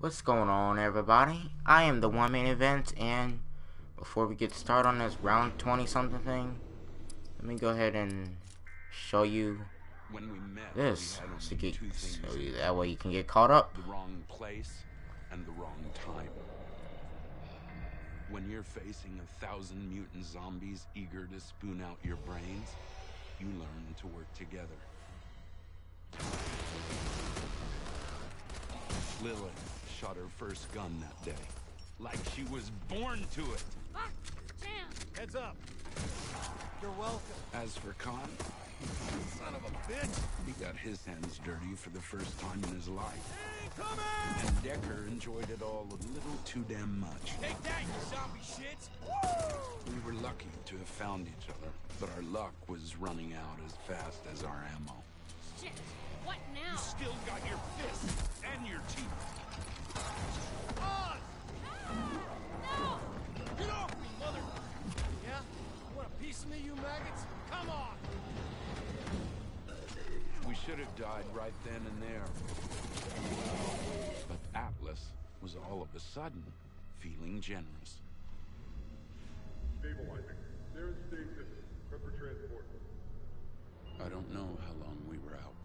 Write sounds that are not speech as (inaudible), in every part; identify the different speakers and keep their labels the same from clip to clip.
Speaker 1: What's going on everybody? I am the one main event and before we get started on this round 20 something thing, let me go ahead and show you
Speaker 2: When we met,
Speaker 1: this. So get, so that way you can get caught up.
Speaker 2: the wrong place and the wrong time. When you're facing a thousand mutant zombies eager to spoon out your brains, you learn to work together. Lilith shot her first gun that day, like she was born to it.
Speaker 3: Fuck! Jam!
Speaker 4: Heads up. You're welcome.
Speaker 2: As for Kahn,
Speaker 4: Son of a bitch.
Speaker 2: he got his hands dirty for the first time in his life.
Speaker 4: Incoming!
Speaker 2: And Decker enjoyed it all a little too damn much.
Speaker 4: Take that, you zombie shits.
Speaker 2: We were lucky to have found each other, but our luck was running out as fast as our ammo.
Speaker 3: Shit! What now?
Speaker 4: Still got your fists and your teeth.
Speaker 2: Right then and there. But Atlas was all of a sudden feeling generous.
Speaker 5: Stabilizing. They're in stasis. Prep for transport.
Speaker 2: I don't know how long we were out,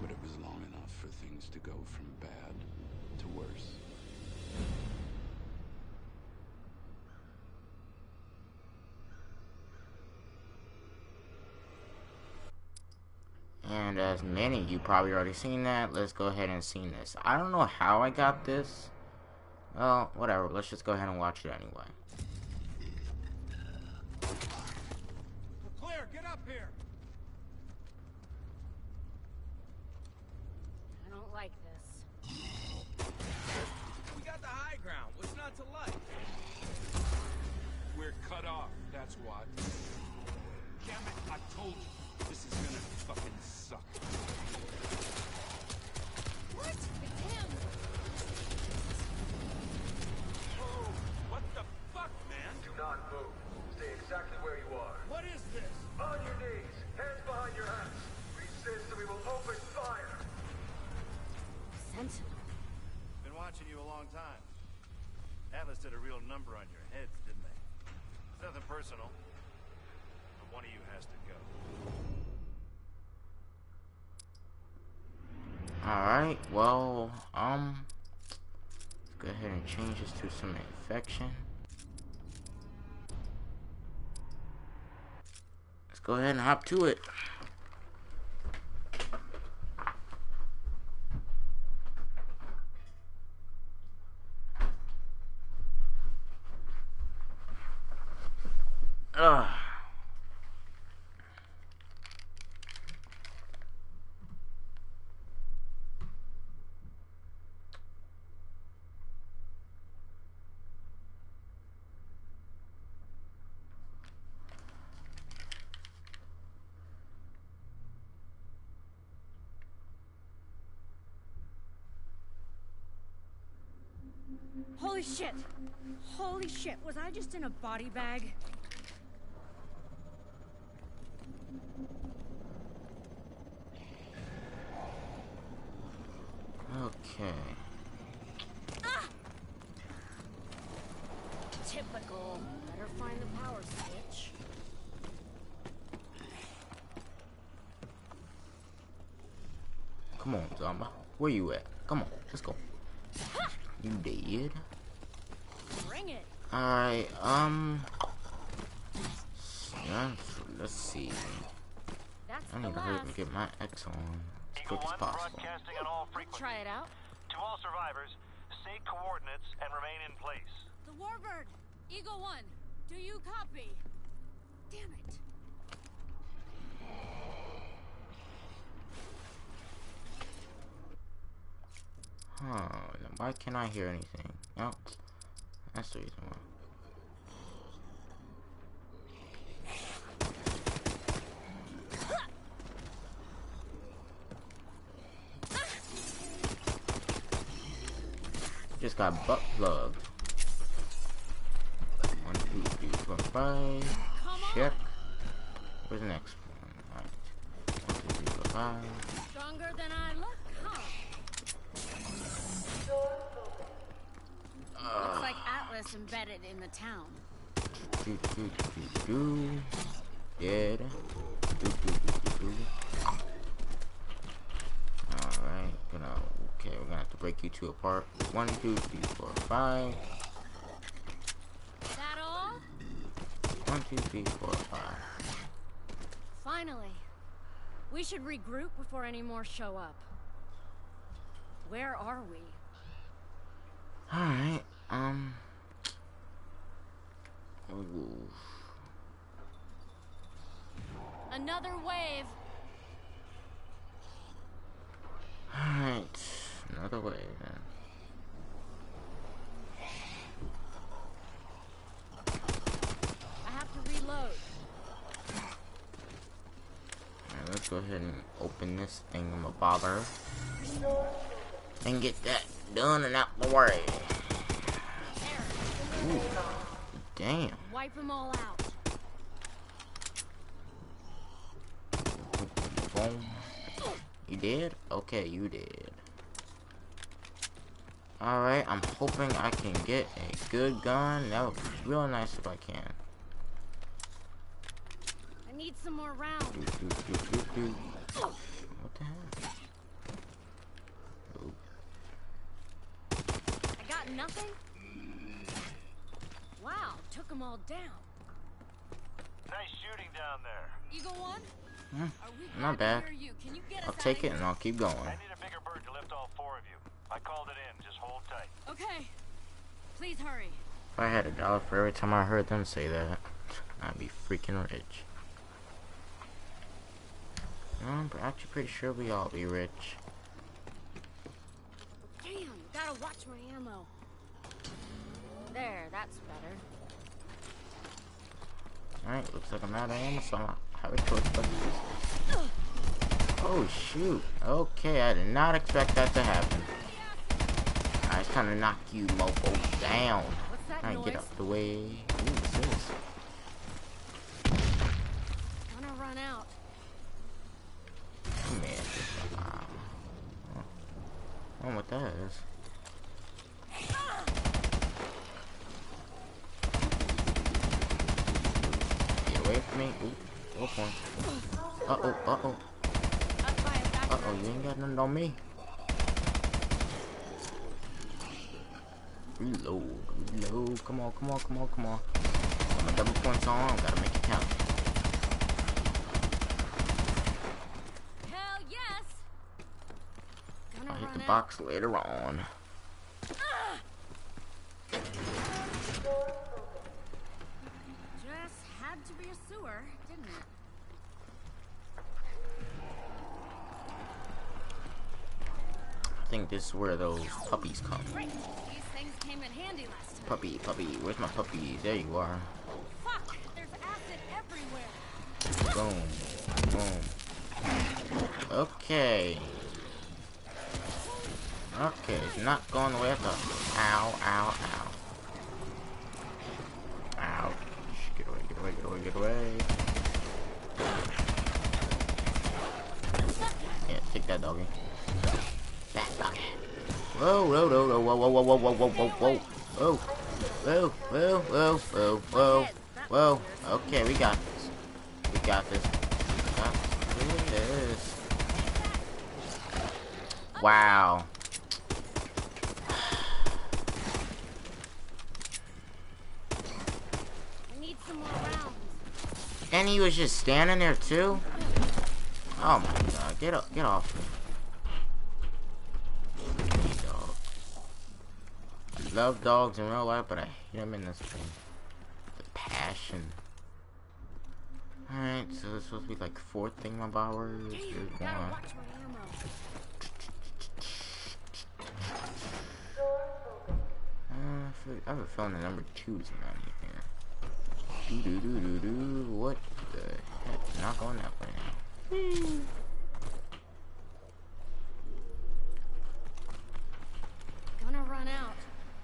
Speaker 2: but it was long enough to go from bad to worse.
Speaker 1: And as many of you probably already seen that, let's go ahead and see this. I don't know how I got this. Well, whatever. Let's just go ahead and watch it anyway.
Speaker 4: Long time. Atlas did a real number on your heads, didn't they? It's nothing personal. But one of you has to go.
Speaker 1: Alright, well, um, let's go ahead and change this to some infection. Let's go ahead and hop to it. Ugh.
Speaker 3: Holy shit! Holy shit, was I just in a body bag?
Speaker 1: Okay.
Speaker 3: Typical. Better find the power switch.
Speaker 1: Come on, Zamba. Where you at? Come on, let's go. You dead?
Speaker 3: Bring it!
Speaker 1: Alright, um... yeah, Let's see.
Speaker 3: That's
Speaker 1: I
Speaker 3: the
Speaker 1: need to hurry up
Speaker 3: last.
Speaker 1: and get on as
Speaker 6: Eagle
Speaker 1: quick as
Speaker 6: 1
Speaker 1: possible.
Speaker 6: broadcasting on all frequencies.
Speaker 3: try it out.
Speaker 6: To all survivors, state coordinates and remain in place.
Speaker 3: The Warbird! Eagle 1, do you copy? Damn it.
Speaker 1: Huh, why can't I hear anything? No, that's the reason why. got butt plug. One, two, three, four, five. Check. Where's the next one? Alright. One, two, three, four, five.
Speaker 3: Stronger than I look, huh? Looks like Atlas embedded in the town.
Speaker 1: Do, do, do, do, do. Dead. Do, do, you two apart. One, two, three, four, five.
Speaker 3: That all?
Speaker 1: One, two, three, four, five.
Speaker 3: Finally. We should regroup before any more show up. Where are we?
Speaker 1: Alright, um ooh.
Speaker 3: Another wave.
Speaker 1: Alright, another way then.
Speaker 3: I have to reload.
Speaker 1: Alright, let's go ahead and open this thingamabobber. And get that done and out the way. Ooh, damn.
Speaker 3: Wipe them all out.
Speaker 1: Boom. You did? Okay, you did. Alright, I'm hoping I can get a good gun. That would be real nice if I can.
Speaker 3: I need some more rounds.
Speaker 1: Do, do, do, do, do. What the hell? Ooh.
Speaker 3: I got nothing? Wow, took them all down.
Speaker 6: Nice shooting down there.
Speaker 3: Eagle One?
Speaker 1: Hmm, not bad.
Speaker 3: you? Can you get
Speaker 1: I'll take it and I'll keep going.
Speaker 6: I need a bigger bird to lift all four of you. I called it in. Just hold tight.
Speaker 3: Okay. Please hurry.
Speaker 1: If I had a dollar for every time I heard them say that, I'd be freaking rich. I'm actually pretty sure we all be rich.
Speaker 3: Damn, gotta watch my ammo. There, that's better.
Speaker 1: Alright, looks like I'm out of ammo, so I'm a choice but. Oh shoot. Okay, I did not expect that to happen. I was trying to knock you mofos down. Alright, get out the way. Ooh, what's this?
Speaker 3: Gonna run out.
Speaker 1: Come here. Wow. Oh. Know what that is. Get away from me. Ooh, go for. Uh-oh, uh-oh.
Speaker 3: Up by a back
Speaker 1: Uh-oh, you ain't got nothing on me. Reload, reload. Come on, come on, come on, come on. Got my double points on. Gotta make it count.
Speaker 3: get
Speaker 1: the box later on.
Speaker 3: Sewer,
Speaker 1: I think this is where those puppies come. Puppy, puppy, where's my puppy? There you are.
Speaker 3: Fuck,
Speaker 1: Boom, boom. Okay. Okay, it's not going the way I thought. Ow, ow, ow. Ouch. Get away, get away, get away, get away. Yeah, take that doggy. That doggy. Whoa, whoa, whoa, whoa, whoa, whoa, whoa, whoa, whoa, whoa, whoa, whoa. Whoa, whoa, whoa, whoa, whoa, whoa. Okay, we got this. We got this. We got this. Wow.
Speaker 3: I need some more rounds.
Speaker 1: And he was just standing there too? Oh my god, get up, get off me. Dog. I love dogs in real life, but I hate them in this thing. The passion. Alright, so this supposed to be like four thingamabowers.
Speaker 3: Damn,
Speaker 1: There's
Speaker 3: gotta
Speaker 1: one.
Speaker 3: watch my ammo.
Speaker 1: Uh, I I have a feeling the number two is around here. Doo doo doo doo doo. What the heck? Not going that way now.
Speaker 3: Gonna run out.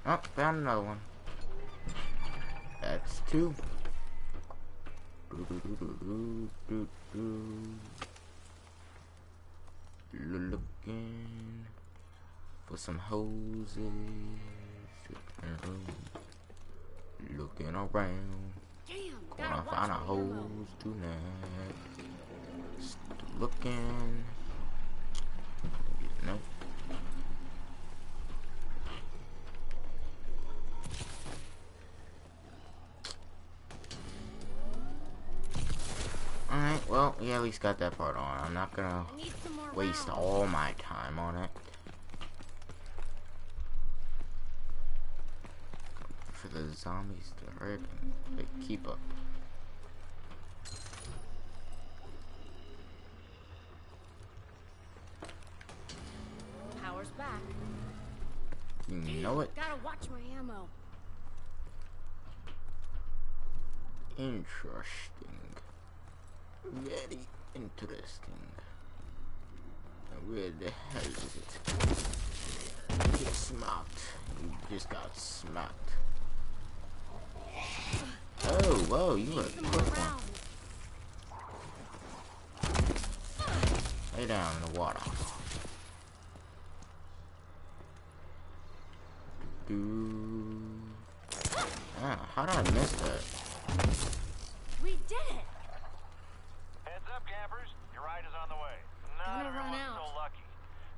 Speaker 1: Oh, found another one. That's two. Doo doo doo doo doo doo. Looking for some hoses. Looking around.
Speaker 3: Damn,
Speaker 1: Gonna find a hose tonight. Looking. Alright, well, we at least got that part on. I'm not gonna waste all my time on it. For the zombies to hurt and to keep up.
Speaker 3: Power's back.
Speaker 1: You know it?
Speaker 3: Gotta watch my ammo.
Speaker 1: Interesting. Very interesting. Where the hell is it? Get smacked. You just got smacked. Oh, whoa, you were a quick one. Lay down in the water. Do. Ah, how did I miss that?
Speaker 3: We did it.
Speaker 6: Heads up, campers. Your ride is on the way. Not
Speaker 3: Gonna run
Speaker 6: everyone's
Speaker 3: out.
Speaker 6: so lucky.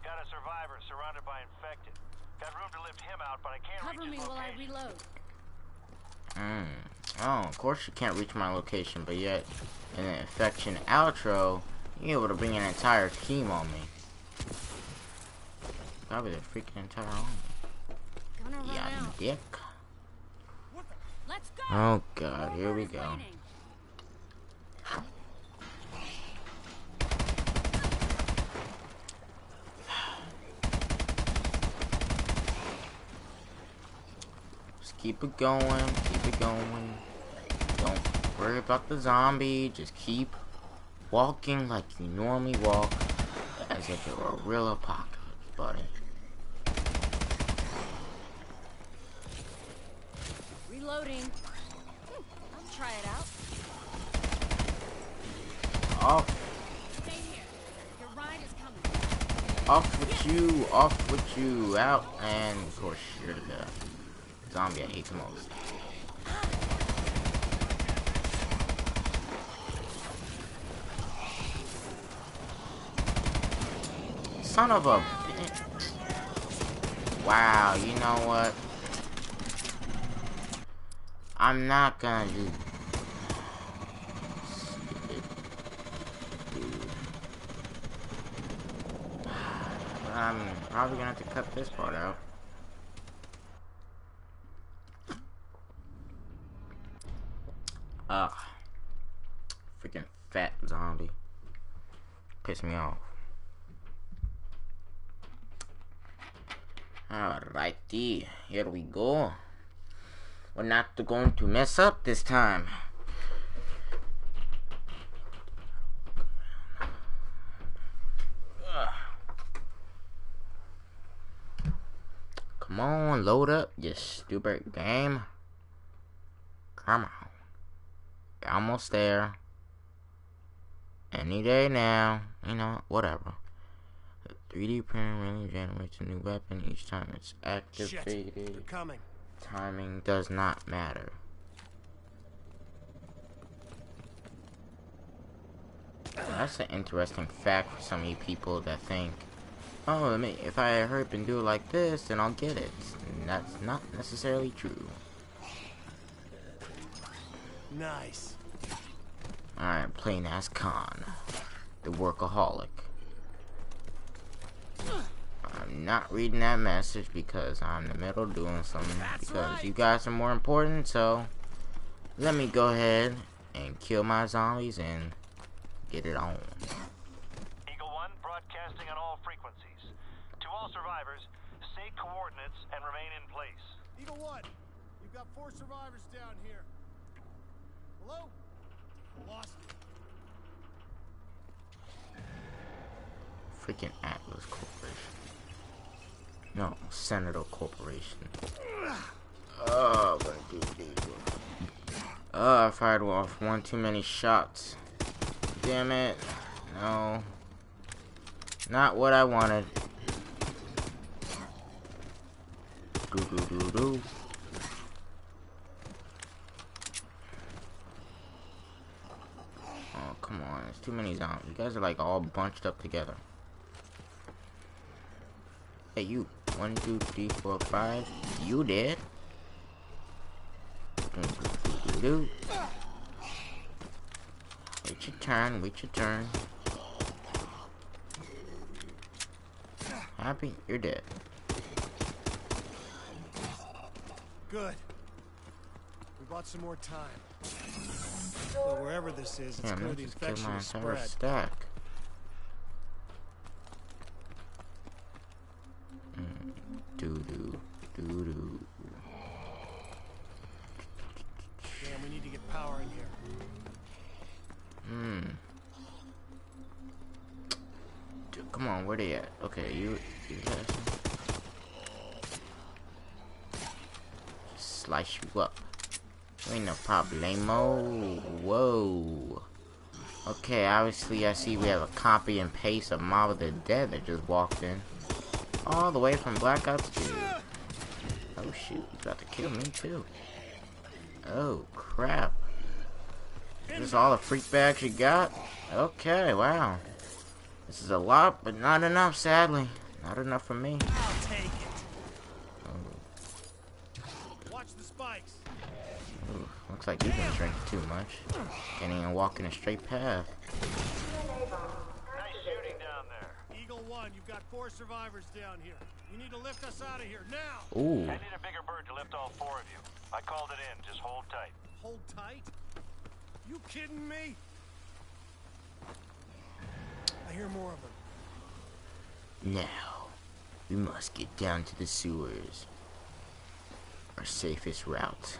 Speaker 6: Got a survivor surrounded by infected. Got room to lift him out, but I can't
Speaker 3: Cover
Speaker 6: reach
Speaker 3: me
Speaker 6: his
Speaker 3: while I reload.
Speaker 1: Mm. Oh, of course you can't reach my location, but yet in the infection outro, you're able to bring an entire team on me. Probably the freaking entire army. Yeah, dick. Oh god, here we go. Keep it going, keep it going. Don't worry about the zombie, just keep walking like you normally walk, as if it were a real apocalypse, buddy.
Speaker 3: Reloading. Hmm, I'll try it out.
Speaker 1: Off,
Speaker 3: Stay here. Your ride is coming.
Speaker 1: off with you, off with you, out, and of course you're the zombie I hate the most. Son of a bitch. Wow, you know what? I'm not gonna do. (sighs) I'm probably gonna have to cut this part out. Ugh. Freaking fat zombie. Piss me off. Alrighty, here we go. We're not going to mess up this time. Come on, load up, you stupid game. Come on. You're almost there. Any day now. You know, whatever. The 3D printer really generates a new weapon each time it's activated.
Speaker 7: coming.
Speaker 1: Timing does not matter. That's an interesting fact for some of you people that think, oh, I mean, if I hurry up and do it like this, then I'll get it. And that's not necessarily true.
Speaker 7: Nice.
Speaker 1: Alright, playing as Kahn, the workaholic. I'm not reading that message because I'm in the middle of doing something.
Speaker 7: That's
Speaker 1: because
Speaker 7: right.
Speaker 1: you guys are more important, so let me go ahead and kill my zombies and get it on.
Speaker 6: Eagle 1 broadcasting on all frequencies. To all survivors, say coordinates and remain in place.
Speaker 7: Eagle One, you've got four survivors down here. Hello? Lost you.
Speaker 1: Freaking Atlas Corporation. No, Senator Corporation. Oh, but dude, dude. I fired off one too many shots. Damn it. No. Not what I wanted. Oh, come on. It's too many zombies. You guys are like all bunched up together. Hey, you. One, two, three, four, five. You dead. Do. Wait your turn. Wait your turn. Happy? You're dead.
Speaker 7: Good. We bought some more time. But wherever this is, it's
Speaker 1: Yeah,
Speaker 7: clear
Speaker 1: man,
Speaker 7: the infection is spread.
Speaker 1: stack. Mm, doo doo doo doo.
Speaker 7: Damn, we need to get power in here.
Speaker 1: Hmm. Dude, come on, where they at? Okay, you, you. Slice you up. Ain't no problemo. Whoa. Okay, obviously I see we have a copy and paste of Mob of the Dead that just walked in. All the way from Black Ops 2. Oh shoot, he's about to kill me too. Oh crap. Is This is all the freak bags you got? Okay, wow. This is a lot, but not enough, sadly. Not enough for me.
Speaker 7: I'll take it. Watch the spikes.
Speaker 1: Ooh, looks like you've been drinking too much. Can't even walk in a straight path.
Speaker 6: Nice shooting down there.
Speaker 7: Eagle 1, you've got four survivors down here. You need to lift us out of here now.
Speaker 1: Ooh,
Speaker 6: I need a bigger bird to lift all four of you. I called it in. Just hold tight.
Speaker 7: Hold tight. You kidding me? I hear more of them.
Speaker 1: now we must get down to the sewers. Our safest route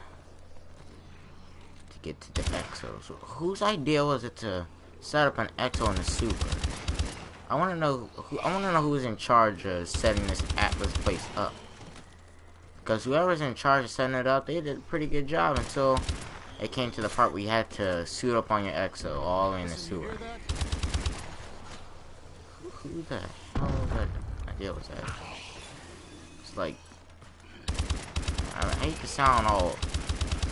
Speaker 1: to get to the exo. So whose idea was it to set up an exo in the sewer? I want to know. Who, I want to know who's in charge of setting this Atlas place up. Because whoever's in charge of setting it up, they did a pretty good job until it came to the part where you had to suit up on your exo all in the sewer. Who the hell that idea was that? It's like I hate to sound all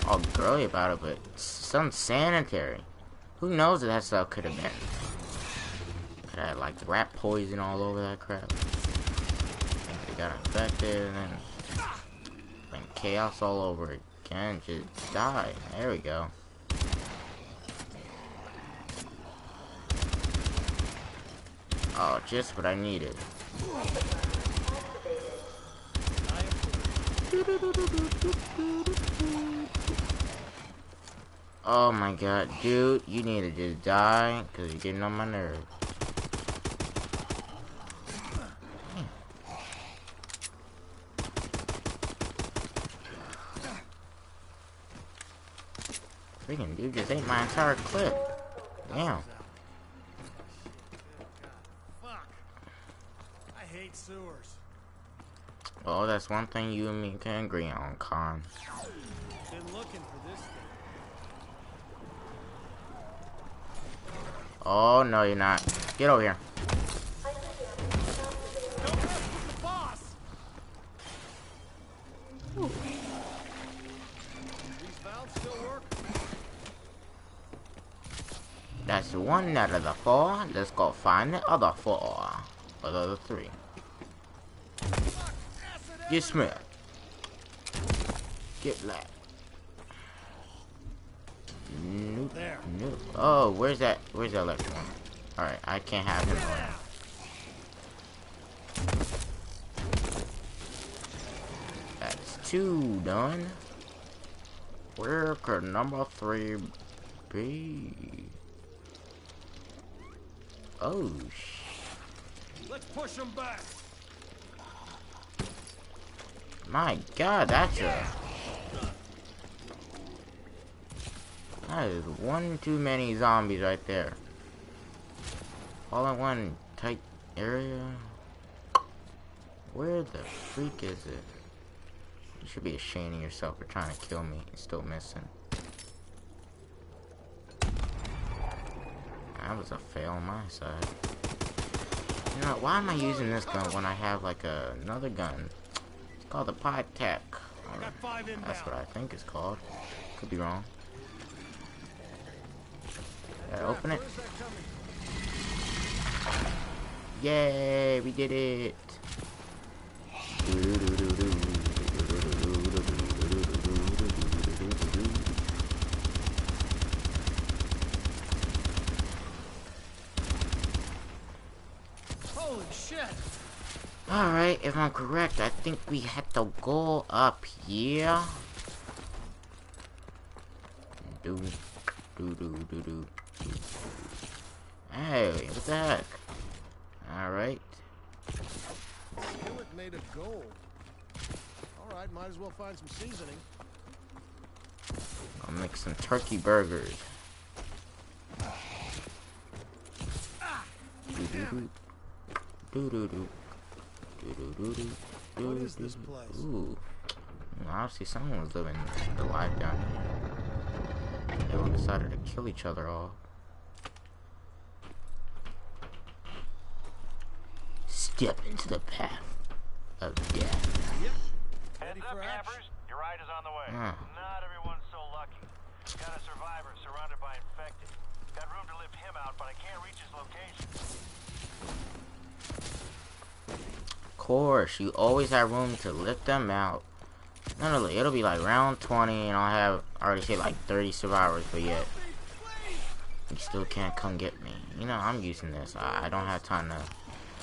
Speaker 1: all girly about it, but it's unsanitary. Who knows what that stuff could have been? Have had like rat poison all over that crap. Think they got infected and then chaos all over again. Just die. There we go. Oh, just what I needed. Oh my god, dude, you need to just die because you're getting on my nerves. Freaking dude just ate my entire clip. Damn.
Speaker 7: Fuck. I hate sewers.
Speaker 1: Well, that's one thing you and me can agree on, Kahn.
Speaker 7: Been looking for this thing.
Speaker 1: Oh, no, you're not. Get over here.
Speaker 7: Don't mess with the boss. These
Speaker 1: That's one out of the four. Let's go find the other four. Or the other three. Get Smith. Get Black. Nope.
Speaker 7: There.
Speaker 1: Nope. Oh, where's that? Where's that electric one? Alright, I can't have him. That's two done. Where could number three be? Oh, sh
Speaker 7: Let's push them back.
Speaker 1: my god, that's a. That is one too many zombies right there. All in one tight area. Where the freak is it? You should be ashamed of yourself for trying to kill me and still missing. That was a fail on my side. You know, why am I using this gun when I have like a, another gun? It's called the Pod Tech.
Speaker 7: I got five.
Speaker 1: That's what I think it's called. Could be wrong. Gotta open it.
Speaker 7: Where's that coming?
Speaker 1: Yay, we did it.
Speaker 7: Holy shit!
Speaker 1: Alright, if I'm correct, I think we had to go up here. Do, do, do, do, do. Hey, what the heck? Alright.
Speaker 7: Skillet made of gold. Alright, might as well find some seasoning.
Speaker 1: I'll make some turkey burgers. Ah,
Speaker 7: What is this place?
Speaker 1: Ooh. Well, Obviously someone was living the life down here. Everyone decided to kill each other off. Step into the path of death.
Speaker 7: Ready
Speaker 6: Heads up,
Speaker 7: for action?
Speaker 6: campers. Your ride is on the way.
Speaker 1: Ah.
Speaker 6: Not everyone's so lucky. Got a survivor surrounded by infected. Got room to lift him out, but I can't reach his location.
Speaker 1: Of course, you always have room to lift them out. No, it'll be like round 20 and I'll have already hit like 30 survivors, but yet you still can't come get me. You know, I'm using this. I, I don't have time to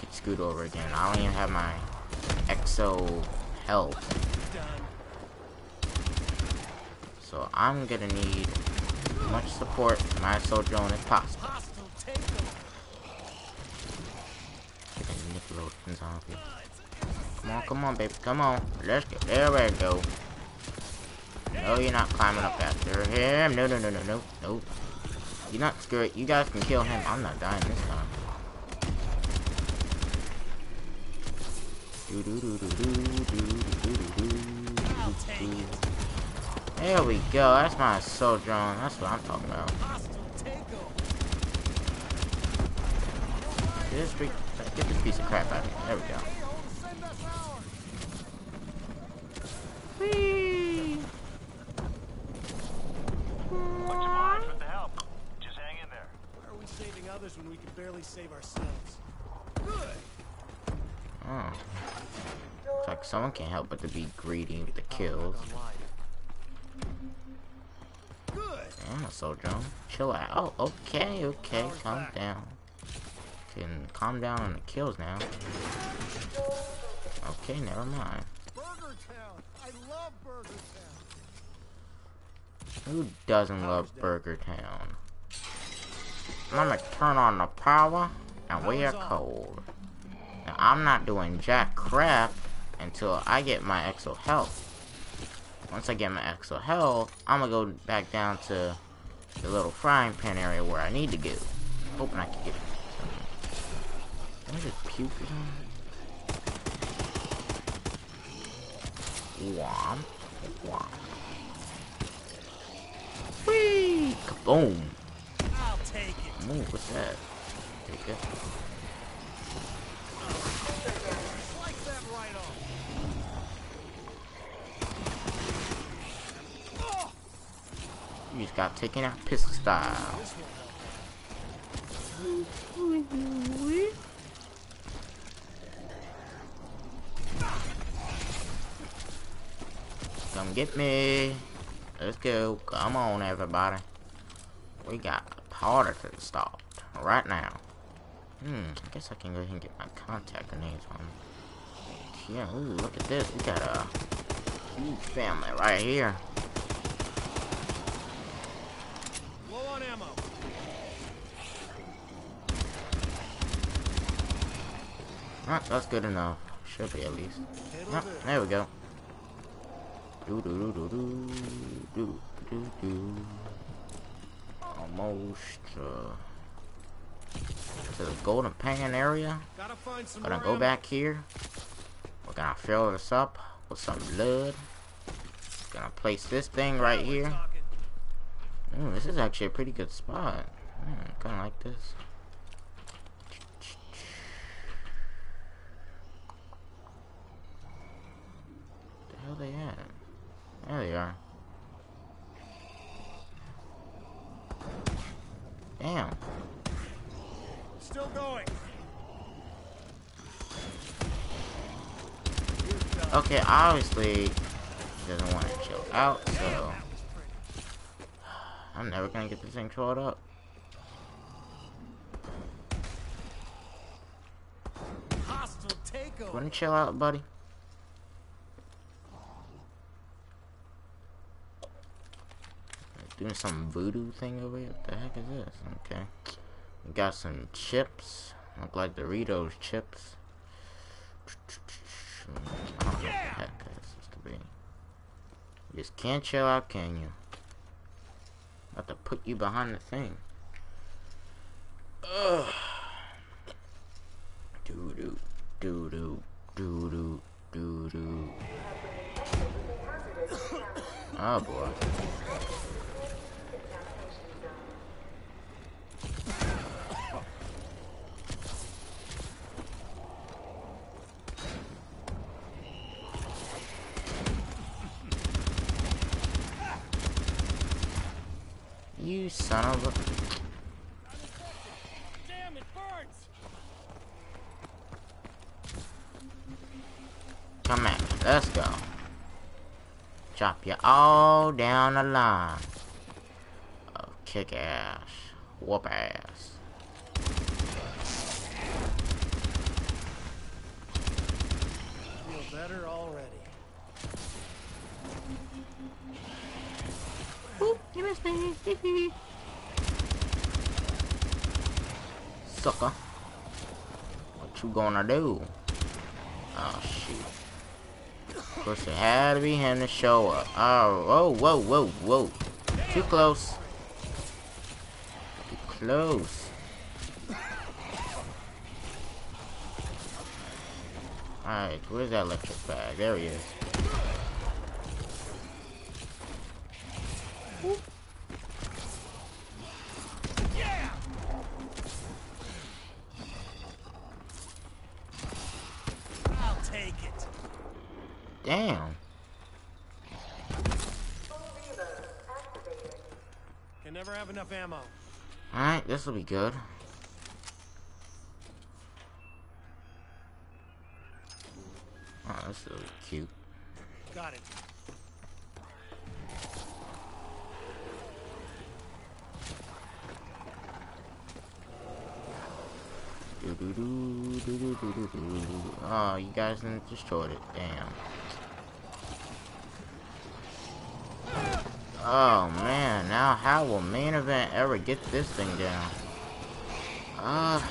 Speaker 1: get screwed over again. I don't even have my exo health. So I'm gonna need much support from my exo drone as possible. zombie. Come on, come on, baby, come on. Let's get there. We go. No, you're not climbing up after him. No, no, no, no, no, no. You're not scared. You guys can kill him. I'm not dying this time. There we go. That's my soul drone. That's what I'm talking about.
Speaker 7: Just
Speaker 1: Get this, get this piece of crap out of here. There we go.
Speaker 7: Hey, hold, send us ours.
Speaker 1: Whee!
Speaker 6: Much obliged with the help. Just hang in there.
Speaker 7: Why are we saving others when we can barely save ourselves? Good.
Speaker 1: Oh. Looks like someone can't help but to be greedy with the kills.
Speaker 7: Good.
Speaker 1: Damn, a soul. Chill out. Oh, okay, okay. Calm down. Can calm down on the kills now. Okay, never mind.
Speaker 7: Burger Town. I love Burger Town.
Speaker 1: Who doesn't love Burger Town? I'm gonna turn on the power and we are cold. Now, I'm not doing jack crap until I get my exo health. Once I get my exo health, I'm gonna go back down to the little frying pan area where I need to go. Hoping I can get I just puke or something? Womp. Womp. Whee! Kaboom!
Speaker 7: I'll take it.
Speaker 1: Ooh, what's that? Take it.
Speaker 7: Slice that right off.
Speaker 1: You just got taken out pistol style.
Speaker 7: this will help.
Speaker 1: Come get me. Let's go. Come on, everybody. We got a powder to start right now. Hmm, I guess I can go ahead and get my contact grenades on. Yeah, ooh, look at this. We got a huge family right here.
Speaker 7: Low on ammo.
Speaker 1: Alright, that's good enough. Should be at least.
Speaker 7: Do.
Speaker 1: there we go. Do do do do do do do do. Almost uh, to the golden pan area.
Speaker 7: Gotta find some
Speaker 1: Gonna go back here. We're gonna fill this up with some blood. Gonna place this thing right here. Ooh, this is actually a pretty good spot. Hmm, kinda like this. Hell they at? There they are. Damn.
Speaker 7: Still going.
Speaker 1: Okay, obviously, he doesn't want to chill out, so... I'm never gonna get this thing trolled up. Wanna chill out, buddy? Doing some voodoo thing over here? What the heck is this? Okay. We got some chips. Look like Doritos chips. What the heck supposed to be. You just can't chill out, can you? About to put you behind the thing. Ugh. Doo doo doo doo doo doo doo doo. (coughs) Oh boy. You son of a.
Speaker 7: Damn, it burns.
Speaker 1: Come at me. Let's go. Chop you all down the line. Oh, kick ass. Whoop ass.
Speaker 7: Feel better already.
Speaker 1: You missed me. Sucker. What you gonna do? Oh, shoot. Of course, it had to be him to show up. Oh, whoa, whoa, whoa, whoa. Too close. Too close. Alright, where's that electric bag? There he is.
Speaker 7: I'll take it.
Speaker 1: Damn.
Speaker 7: Can never have enough ammo.
Speaker 1: Alright, this will be good. Oh, this is really cute.
Speaker 7: Got it.
Speaker 1: Doo-doo-doo, Oh, you guys didn't destroyed it. Damn. Oh man, now how will main event ever get this thing down? Uh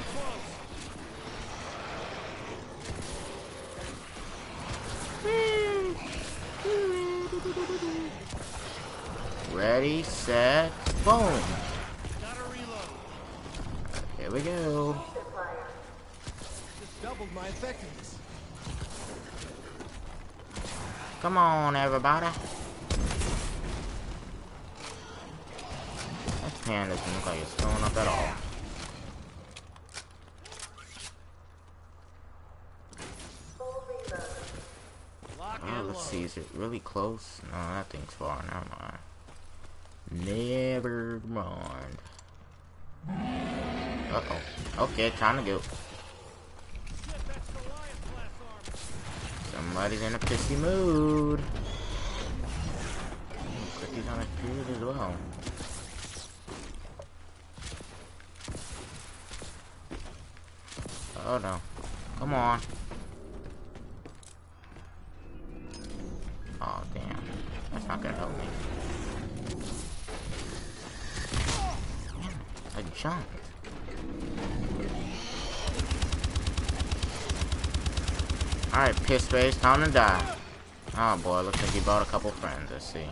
Speaker 1: Ready, set, boom. Here we go. Come on, everybody. That pan doesn't look filling up at all. Oh, let's see. Is it really close? No, that thing's far. Never mind. Never mind. Uh oh. Okay, time to go.
Speaker 7: Shit, that's Goliath class armor.
Speaker 1: Somebody's in a pissy mood. Clicky's on a period as well. Oh no. Come on. Oh damn. That's not gonna help me. I jumped. Alright, piss face, time to die. Oh boy, looks like he brought a couple friends, let's see.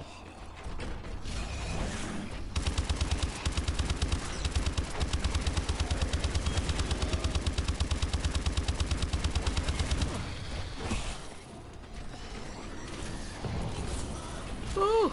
Speaker 1: Whew,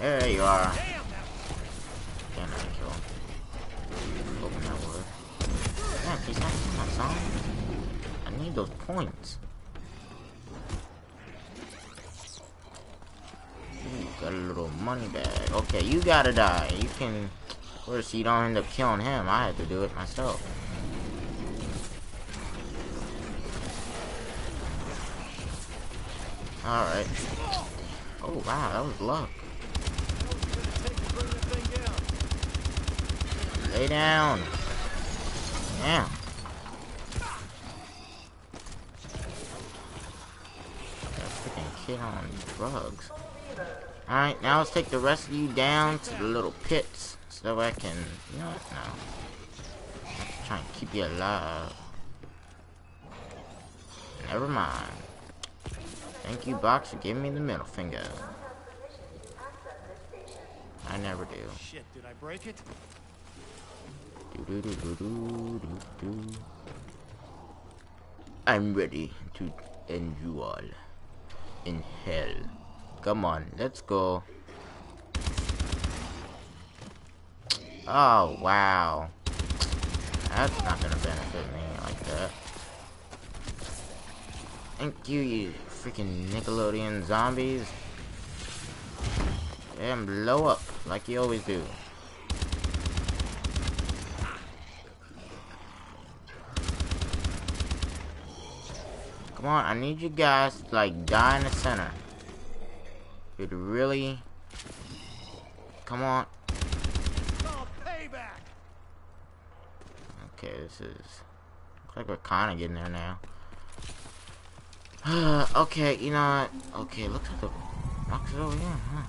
Speaker 1: There you are. Damn, I kill him. Open that wood. Damn, he's not killing my. I need those points. Ooh, got a little money bag. Okay, you gotta die. You can... Of course, you don't end up killing him. I had to do it myself. Alright. Oh, wow, that was luck. Lay down. Damn. That freaking kid on drugs. Alright, now let's take the rest of you down to the little pits so I can, you know no. Trying to keep you alive. Never mind. Thank you, Box, for giving me the middle finger. I never do.
Speaker 7: Shit, did I break it?
Speaker 1: Do do do do do do do. I'm ready to end you all in hell. Come on, let's go. Oh wow, that's not gonna benefit me like that. Thank you, you freaking Nickelodeon zombies. And blow up like you always do. Come on, I need you guys to like die in the center. It really Come on. Okay, this is looks like we're kinda getting there now. (sighs) okay, you know what? Okay, looks like the box is over here, huh?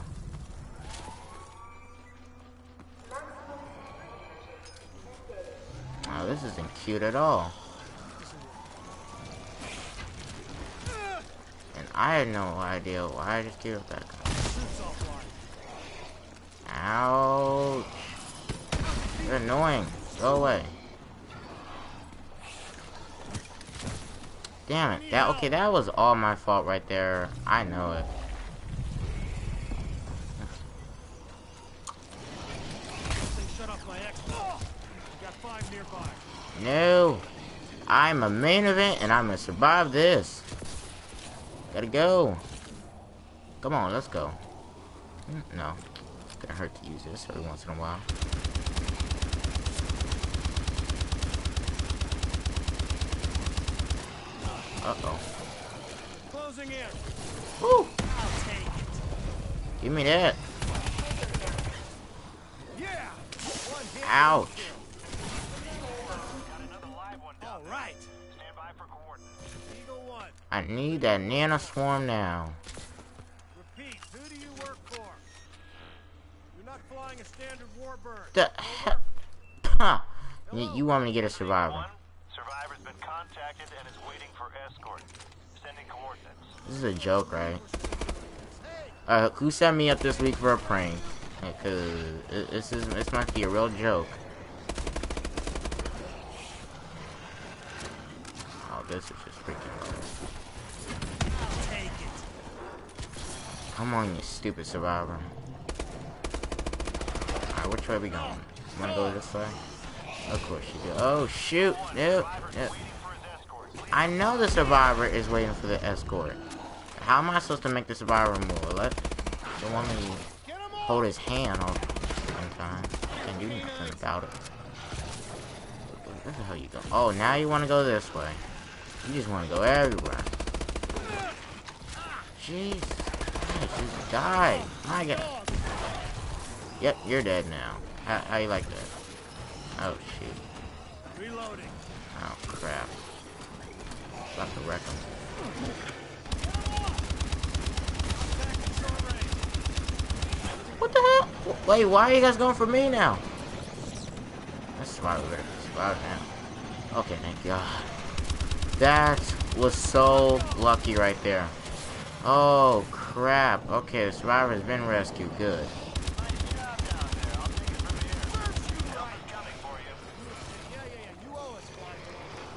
Speaker 1: Oh, this isn't cute at all. And I had no idea why I just up that
Speaker 7: guy.
Speaker 1: Ouch. You're annoying. Go away. Damn it. That okay, that was all my fault right there. I know it. No. I'm a main event and I'm gonna survive this. Gotta go. Come on, let's go. Mm, No. It's gonna hurt to use this every once in a while. Uh-oh.
Speaker 7: Closing in.
Speaker 1: Woo!
Speaker 7: I'll take it.
Speaker 1: Give me that.
Speaker 7: Yeah! One.
Speaker 1: Ouch.
Speaker 6: Got another live one down
Speaker 7: All
Speaker 6: there.
Speaker 7: right.
Speaker 1: I need that nano swarm now.
Speaker 7: Repeat. Who do you work for? You're not flying a standard warbird.
Speaker 1: The hell? Huh. You, you want me to get a survivor?
Speaker 6: One, survivor's been contacted and is waiting for escort. Sending coordinates.
Speaker 1: This is a joke, right? Uh, who set me up this week for a prank? Because it, this is this might be a real joke. Oh, this is just freaking low.
Speaker 7: Take it.
Speaker 1: Come on, you stupid survivor. Alright, which way we going? Wanna go this way? Of course you do. Oh, shoot! No,
Speaker 6: Survivor's
Speaker 1: no.
Speaker 6: waiting for his escort.
Speaker 1: I know the survivor is waiting for the escort. How am I supposed to make the survivor move? Let the
Speaker 7: off.
Speaker 1: hold his hand all the time. I can't do nothing about it. Where the hell you go? Oh, now you want to go this way. You just want to go everywhere. Jeez. You died. My god. Yep, you're dead now. How, how you like that? Oh, shoot.
Speaker 7: Reloading.
Speaker 1: Oh, crap. About to wreck him. What the hell? Wait, why are you guys going for me now? That's over there. Survive now. Okay, thank God. That was so lucky right there. Oh, crap. Okay, the survivor has been rescued. Good.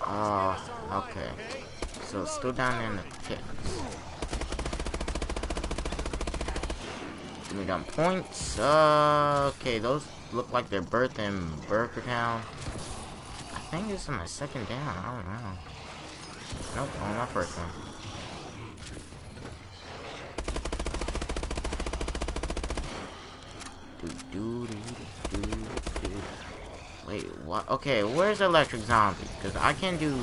Speaker 1: Oh, okay. So still down in the pits. Me them points. Uh, okay, those look like they're birthed in Burger Town. I think this is my second down. I don't know. Nope, on my first one. Do, do, do, do, do. Wait, what? Okay, where's Electric Zombie? Because I can't do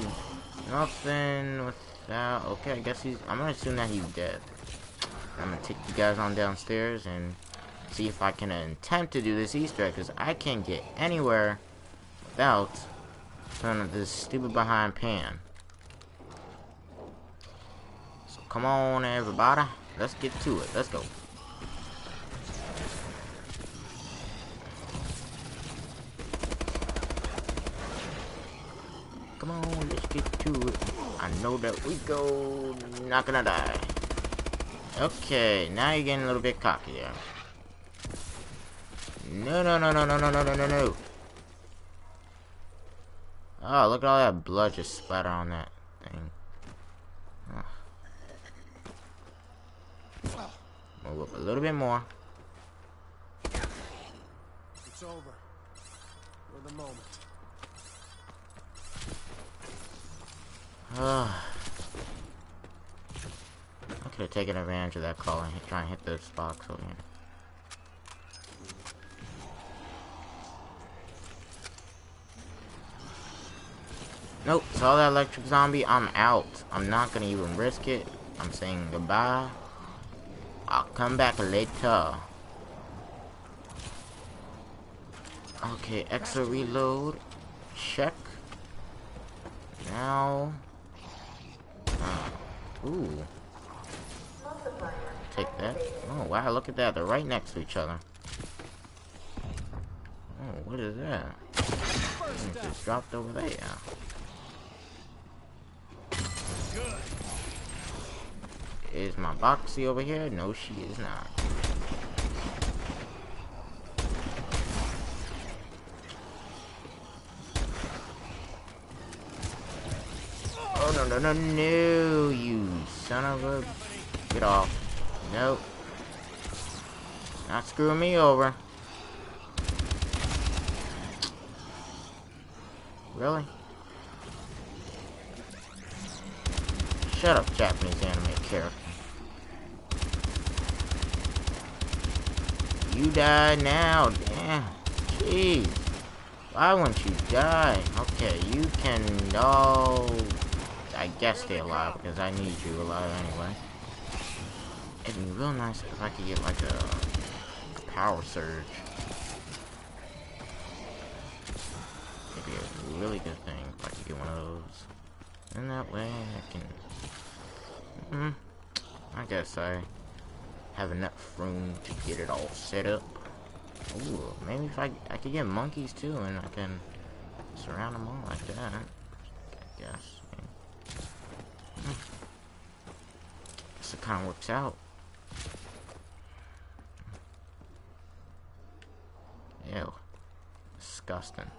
Speaker 1: nothing without... Okay, I guess he's... I'm gonna assume that he's dead. I'm gonna take you guys on downstairs and see if I can attempt to do this Easter egg. Because I can't get anywhere without turning this stupid behind pan. So come on, everybody. Let's get to it. Let's go. Come on, let's get to it. I know that we go not gonna die. Okay, now you're getting a little bit cocky. No, no, no, no, no, no, no, no, no, no. Oh, look at all that blood just splatter on that thing. Oh. Move up a little bit more.
Speaker 7: It's over. For the moment. Ah.
Speaker 1: I could have taken advantage of that call and try and hit this box over here. Nope, saw that electric zombie, I'm out. I'm not gonna even risk it. I'm saying goodbye. I'll come back later. Okay, extra reload. Check. Now. Ooh. Take that. Oh, wow, look at that. They're right next to each other. Oh, what is that? Hmm, it just dropped over there. Is my boxy over here? No, she is not. Oh, no, no, no, no, you son of a... Get off. Nope. Not screwing me over. Really? Shut up, Japanese anime character. You die now, damn. Jeez. Why won't you die? Okay, you can... Oh... I guess stay alive, because I need you alive anyway. It'd be real nice if I could get, like, a, power surge. It'd be a really good thing if I could get one of those. And that way I can... Hmm. I guess I have enough room to get it all set up. Ooh, maybe if I, I could get monkeys too, and I can surround them all like that. I guess. So it kind of works out. Ew. Disgusting.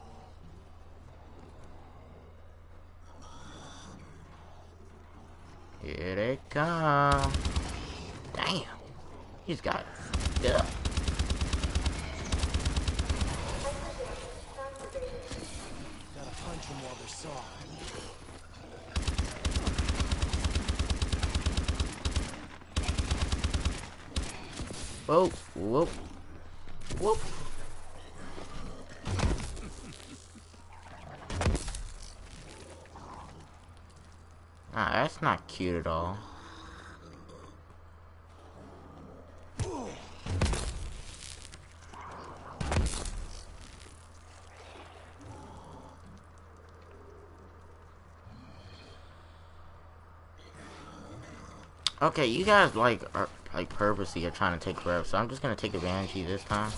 Speaker 1: Here they come. Damn. He's got yeah.
Speaker 7: Gotta punch him while they're soft.
Speaker 1: Whoa, whoop, whoop. Ah, that's not cute at all. Okay, you guys like are like purposely are trying to take forever, so I'm just gonna take advantage of you this time.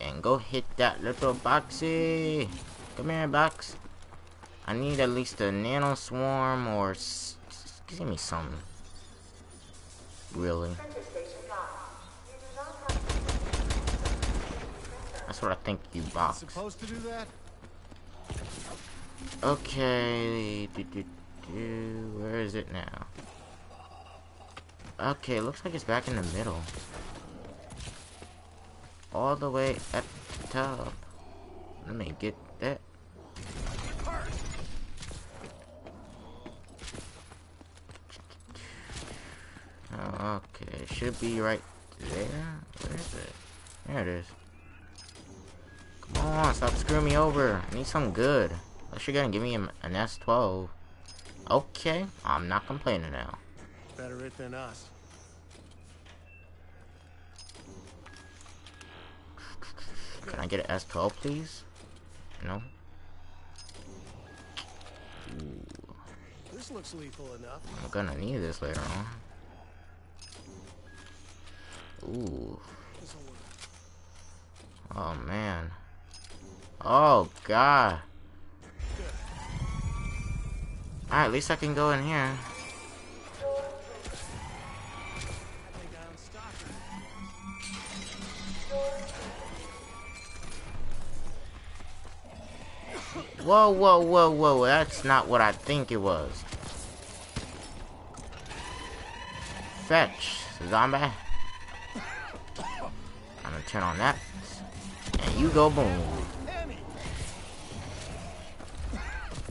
Speaker 1: And go hit that little boxy. Come here, box. I need at least a nano swarm or s give me something. Really. That's what I think you box.
Speaker 7: Supposed to do that?
Speaker 1: Okay. Do, do, do. Where is it now? Okay, looks like it's back in the middle. All the way at the top. Let me get that. Okay, it should be right there. Where is it? There it is. Come on, stop screwing me over. I need something good. Unless you're gonna give me an S12. Okay, I'm not complaining now.
Speaker 7: Better it than us.
Speaker 1: Can I get an S12, please? No? Ooh,
Speaker 7: This looks lethal enough.
Speaker 1: I'm gonna need this later on. Ooh. Oh, man. Oh, God. Alright, at least I can go in here. Whoa, whoa, whoa, whoa. That's not what I think it was. Fetch, zombie. I'm gonna turn on that. And you go boom.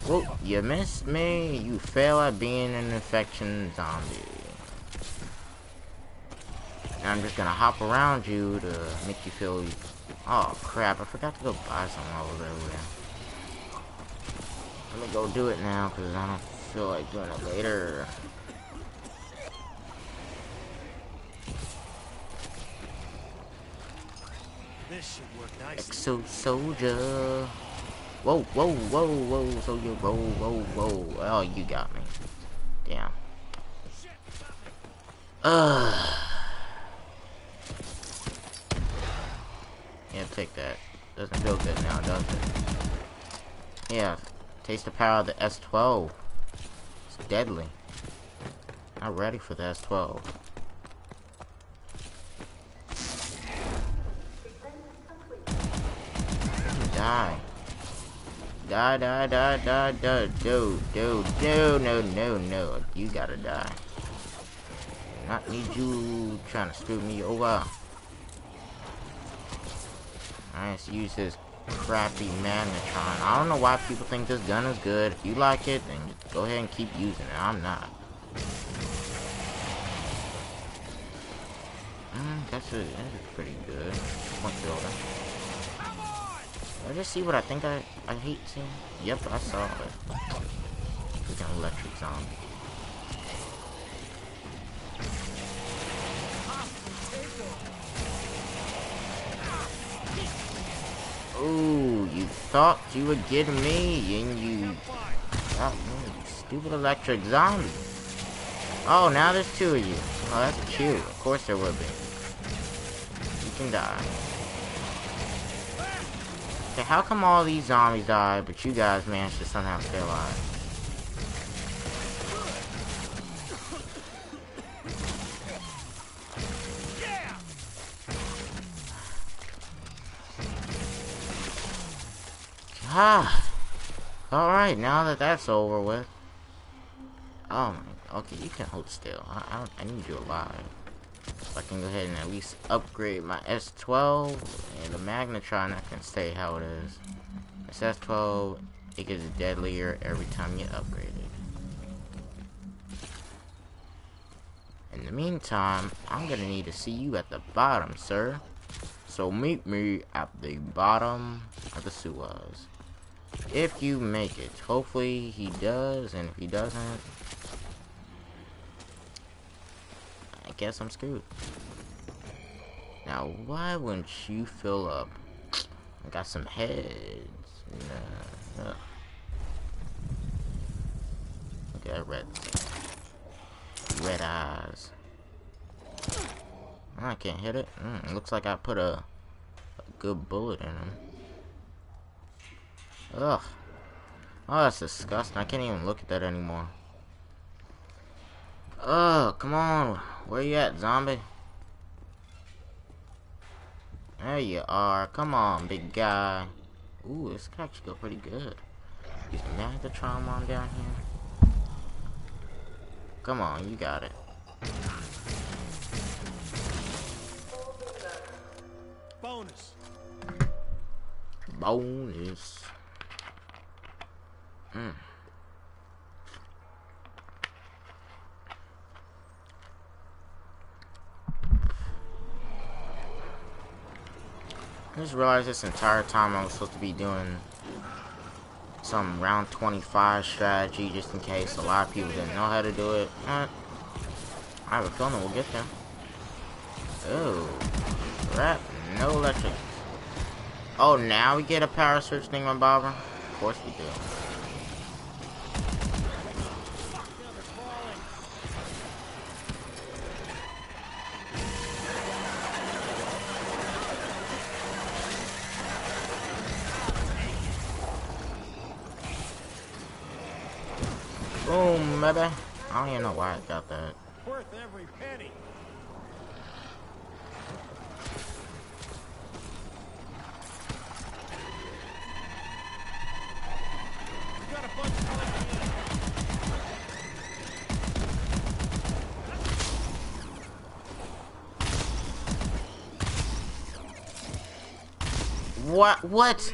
Speaker 1: Whoa, you missed me. You fail at being an infection zombie. And I'm just gonna hop around you to make you feel. Oh crap! I forgot to go buy something over there. Let me go do it now because I don't feel like doing it later.
Speaker 7: This should work nicely.
Speaker 1: Exo Soldier. Whoa, whoa, whoa, whoa, Soldier, whoa, whoa, whoa. Oh, you got me. Damn. Ugh. Yeah, take that. Doesn't feel good now, does it? Yeah, taste the power of the S12. It's deadly. Not ready for the S12. Die. Die, die, die, die, die, do, do, do, no, no, no, you gotta die. Not need you trying to screw me over. I just use this crappy magnetron. I don't know why people think this gun is good. If you like it, then go ahead and keep using it. I'm not. Mm, that's, a, that's pretty good. Point builder. I just see what I think I, I hate seeing? Yep, I saw it. Freaking electric zombie. Ooh, you thought you were getting me, and you... Oh, you stupid electric zombie. Oh, now there's two of you. Oh, that's cute. Of course there will be. You can die. Okay, how come all these zombies die, but you guys managed to somehow stay alive? Ah! Alright, now that that's over with. Oh my, okay, you can hold still. I, I, I need you alive. So I can go ahead and at least upgrade my S12 and the Magnetron I can stay how it is. This S12, it gets deadlier every time you upgrade it. In the meantime, I'm gonna need to see you at the bottom, sir. So meet me at the bottom of the sewers. If you make it. Hopefully he does, and if he doesn't, I guess I'm screwed. Now, why wouldn't you fill up? I got some heads. Nah, nah. At that red. Red eyes. I can't hit it. Mm, looks like I put a, a good bullet in him. Ugh. Oh, that's disgusting. I can't even look at that anymore. Ugh, come on. Where you at, zombie? There you are. Come on, big guy. Ooh, this could actually go pretty good. Is Magnetron on down here? Come on, you got it.
Speaker 7: Bonus.
Speaker 1: Bonus. Mm. I just realized this entire time I was supposed to be doing some round 25 strategy just in case a lot of people didn't know how to do it. But I have a feeling we'll get there. Oh, crap. No electric. Oh, now we get a power switch thing on Bobber? Of course we do. I don't even know why I got that.
Speaker 7: Worth every penny. You got a bunch of money.
Speaker 1: What? What?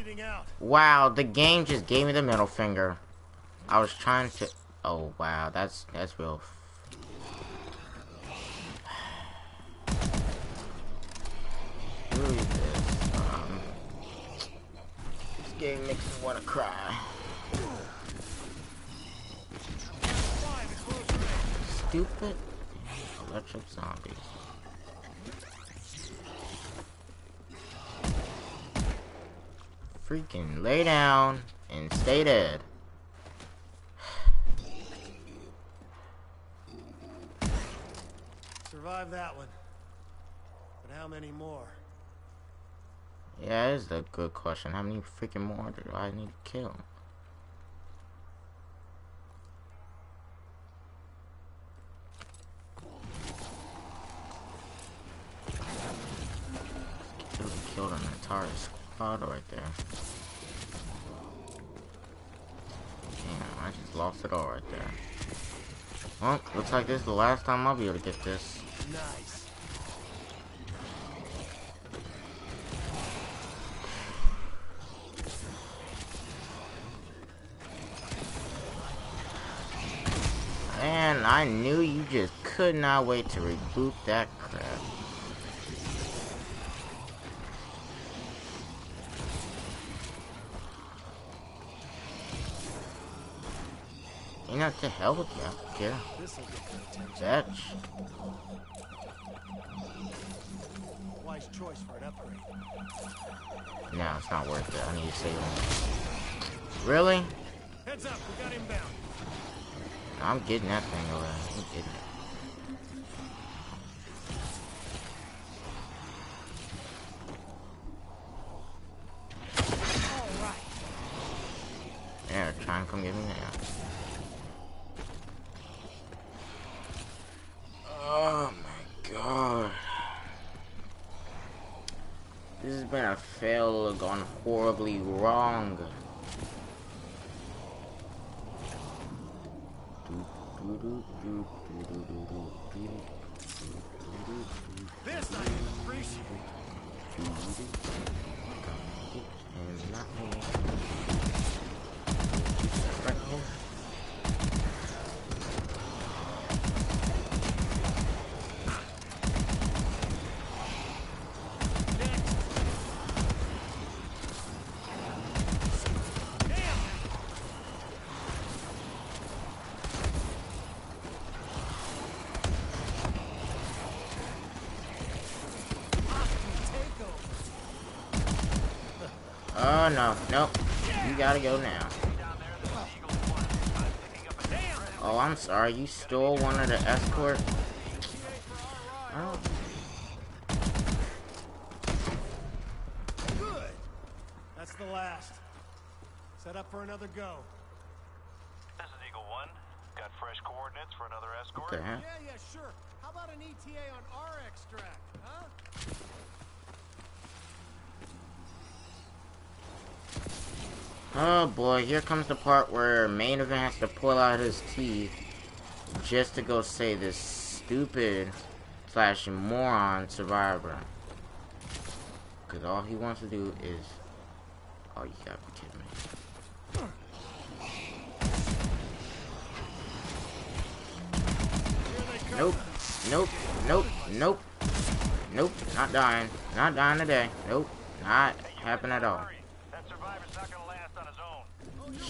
Speaker 1: Wow, the game just gave me the middle finger. I was trying to. Oh wow, that's that's real. This? Um, this game makes me want to cry. Stupid electric zombies. Freaking lay down and stay dead.
Speaker 7: Survive that one. But how many more?
Speaker 1: Yeah, that is a good question. How many freaking more do I need to kill? Killed an entire squad right there. Damn, I just lost it all right there. Well, looks like this is the last time I'll be able to get this.
Speaker 7: Nice.
Speaker 1: Man, I knew you just could not wait to reboot that crap. You know, to hell with you, I don't care.
Speaker 7: This'll get their attention. Wise choice for an upgrade.
Speaker 1: No, it's not worth it. I need to save him. Really?
Speaker 7: Heads up, we got inbound.
Speaker 1: I'm getting that thing over there. I'm getting it.
Speaker 3: All right.
Speaker 1: Yeah, try and come get me now. Oh my god. This has been a fail gone horribly wrong.
Speaker 7: This I can appreciate.
Speaker 1: And not me. Right here. Oh no, nope. You gotta go now. Oh, I'm sorry. You stole one of the escort. Oh,
Speaker 7: Good. That's the last. Set up for another go.
Speaker 6: This is Eagle One. Got fresh coordinates for another escort.
Speaker 1: okay.
Speaker 7: Yeah, yeah, sure. How about an ETA on our extract, huh?
Speaker 1: Oh boy, here comes the part where main event has to pull out his teeth just to go save this stupid slash moron survivor. Cause all he wants to do is Oh you gotta be kidding me. Nope. Nope. Nope. Nope. Nope. Not dying. Not dying today. Nope. Not happening at all.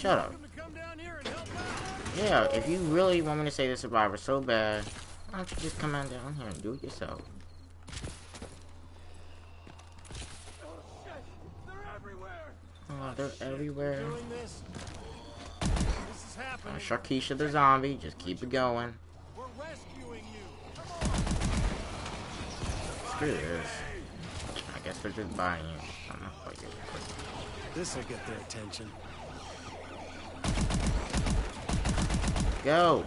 Speaker 7: Help out.
Speaker 1: Yeah, if you really want me to say the survivor so bad, why don't you just come on down here and do it yourself? Oh, they're everywhere. Uh. Sharkeisha the zombie, just keep it going. Screw this. I guess they're just buying you.
Speaker 7: This will get their attention.
Speaker 1: Go!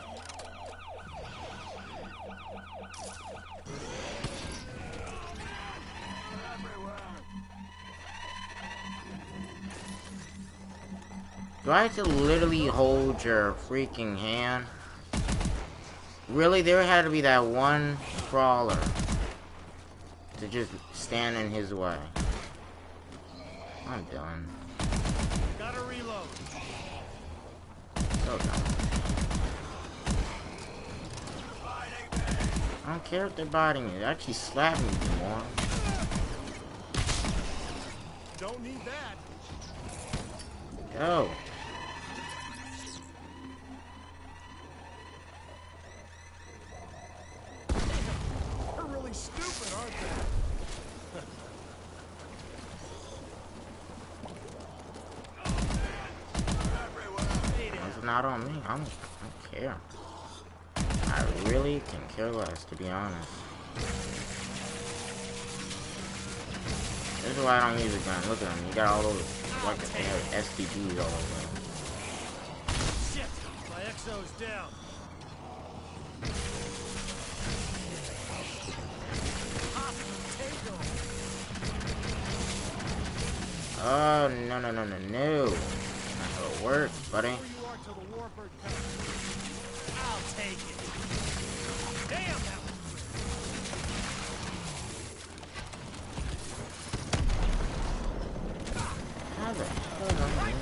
Speaker 1: Do I have to literally hold your freaking hand? Really? There had to be that one crawler to just stand in his way. I'm done.
Speaker 7: Gotta reload.
Speaker 1: So done. I don't care if they're biting me. They're actually slapping me more.
Speaker 7: Don't need that.
Speaker 1: Go.
Speaker 7: They're really stupid, aren't they?
Speaker 1: It's not on me. I don't, I don't care. Can care less, to be honest. This is why I don't use a gun. Look at him. You got all those, like, oh, they have uh, STGs all over him.
Speaker 7: Shit. My exo's down. Pop, take 'em.
Speaker 1: Oh, no, no, no, no, no. Not gonna work, buddy.
Speaker 7: Where you are till the warbird comes. I'll take it. Damn, that was
Speaker 1: How the hell am I-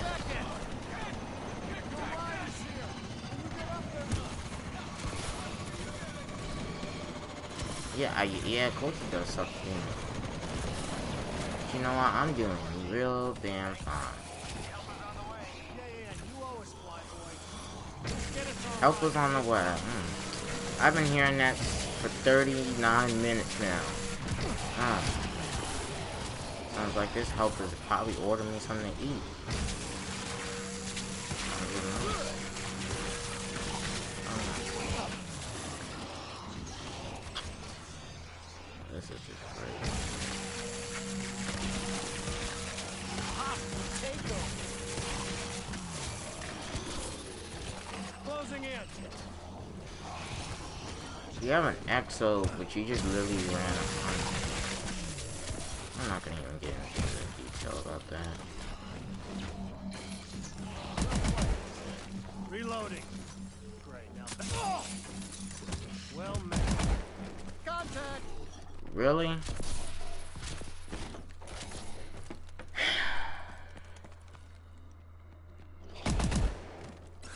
Speaker 1: Yeah, Does. But you know what? I'm doing real damn fine. Help was on the way. I've been hearing that for 39 minutes now. Ah. Sounds like this helper's probably ordering me something to eat. EXO, but you just literally ran a. I'm not gonna even get into the detail about that.
Speaker 7: Reloading. Great. Now. Oh! Well met. Contact.
Speaker 1: Really?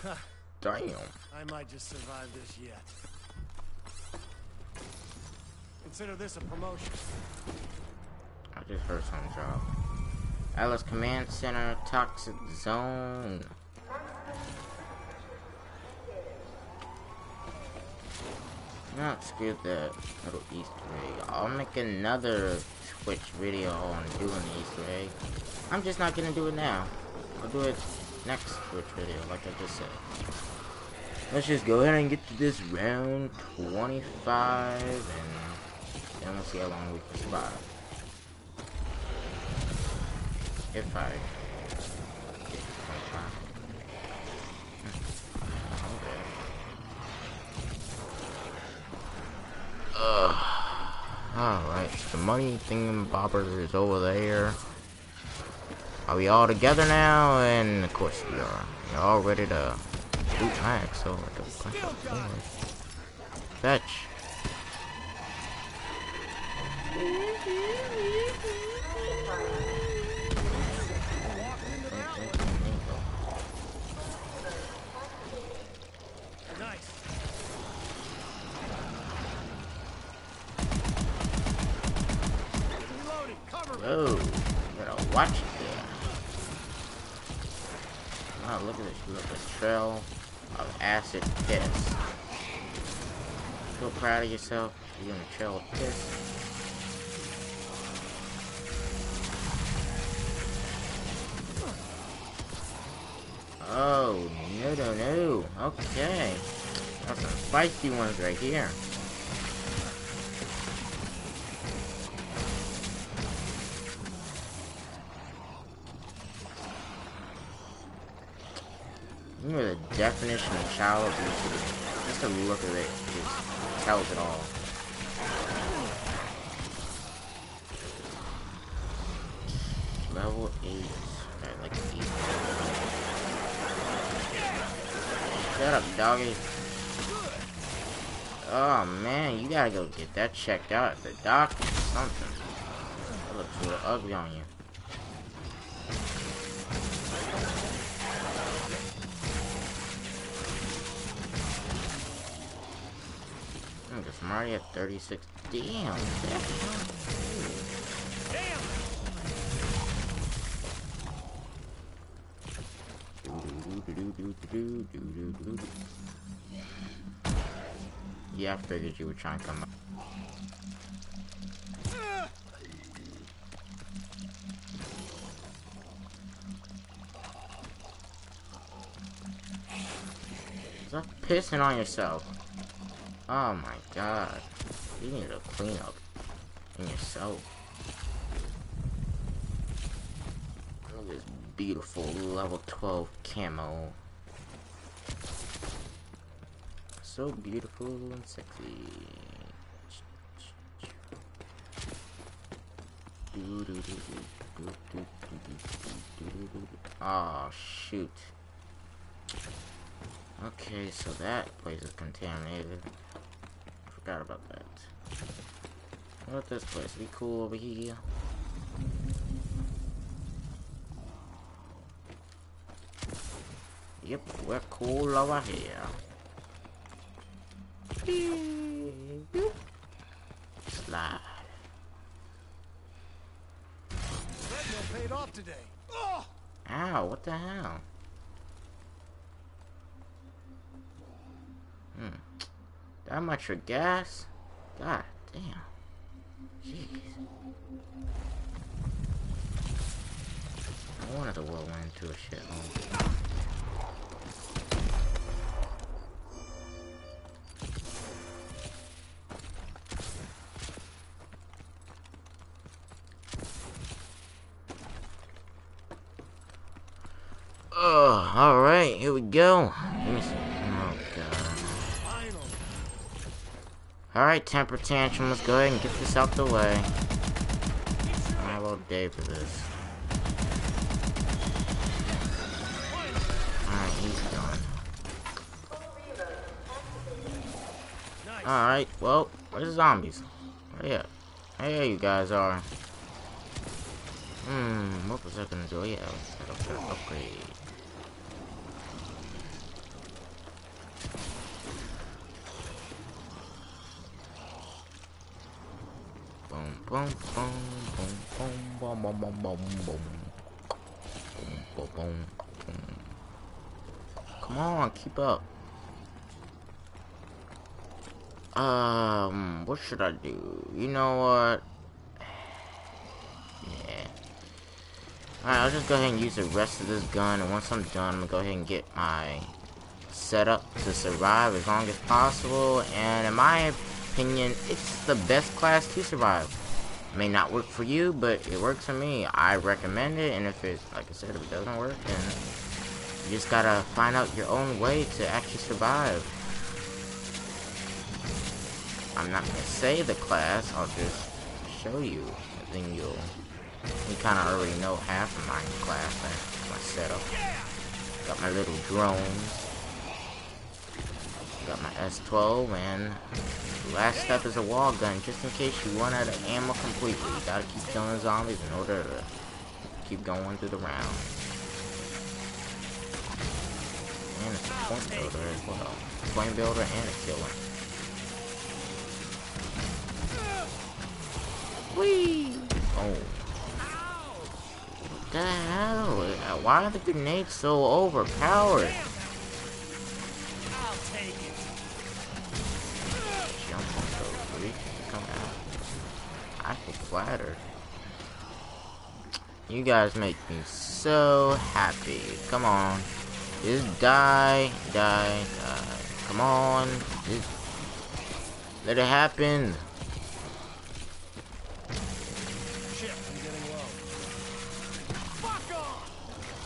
Speaker 1: (sighs) Damn.
Speaker 7: I might just survive this yet. Consider this a promotion.
Speaker 1: I just heard something drop. Alice Command Center, Toxic Zone. Not screw that little Easter egg. I'll make another Twitch video on doing the Easter egg. I'm just not gonna do it now. I'll do it next Twitch video, like I just said. Let's just go ahead and get to this round 25, and then we'll see how long we can survive. If I get to Ugh. Alright, the money thingamabobber is over there. Are we all together now? And of course we are. We're all ready to boot max. So like a bunch of. Fetch. Wow, look at this. Look, trail of acid piss. Feel proud of yourself. You're in a trail of piss. Oh, no, no, no. Okay. Got some spicy ones right here. Remember the definition of child abuse? Just a look at it just tells it all. Level 8. Alright, like 8. Shut up, doggy. Oh man, you gotta go get that checked out at the doctor or something. That looks real ugly on you. I'm already at 36. Damn. Yeah, I figured you would try and come up. Stop pissing on yourself. Oh my god. You need to clean up in yourself. Look at this beautiful level 12 camo. So beautiful and sexy. Oh shoot. Okay, so that place is contaminated. Forgot about that. What this place? Be cool over here? Yep, we're cool over here. Slide.
Speaker 7: Paid off today. Oh!
Speaker 1: Ow, what the hell? Hmm. That much for gas? God damn. Jeez. I wanted the world went into a shithole. Oh, alright, here we go. Oh, God. Alright, temper tantrum, let's go ahead and get this out the way. I all day for this. Alright, he's done.
Speaker 7: Nice.
Speaker 1: Alright, well, where's the zombies? Where at? Hey, you guys are. Hmm, what was I gonna do? Yeah, set up that upgrade. Should I do? You know what? Yeah. Alright, I'll just go ahead and use the rest of this gun, and once I'm done, I'm gonna go ahead and get my setup to survive as long as possible, and in my opinion, it's the best class to survive. May not work for you, but it works for me. I recommend it, and if it, like I said, if it doesn't work, then you just gotta find out your own way to actually survive. I'm not gonna say the class, I'll just show you, and then you'll You kind of already know half of my class and my setup. Got my little drones. Got my S12 and last step is a wall gun just in case you run out of ammo completely. You gotta keep killing zombies in order to keep going through the round. And it's a point builder as well. Point builder and a killer. Whee! Oh. What the hell? Why are the grenades so overpowered?
Speaker 7: I'll take it.
Speaker 1: Jump on those freaks. Come out. I feel flattered. You guys make me so happy. Come on. Just die, die, die. Come on. Just let it happen.
Speaker 7: Shit, I'm getting low. Fuck off!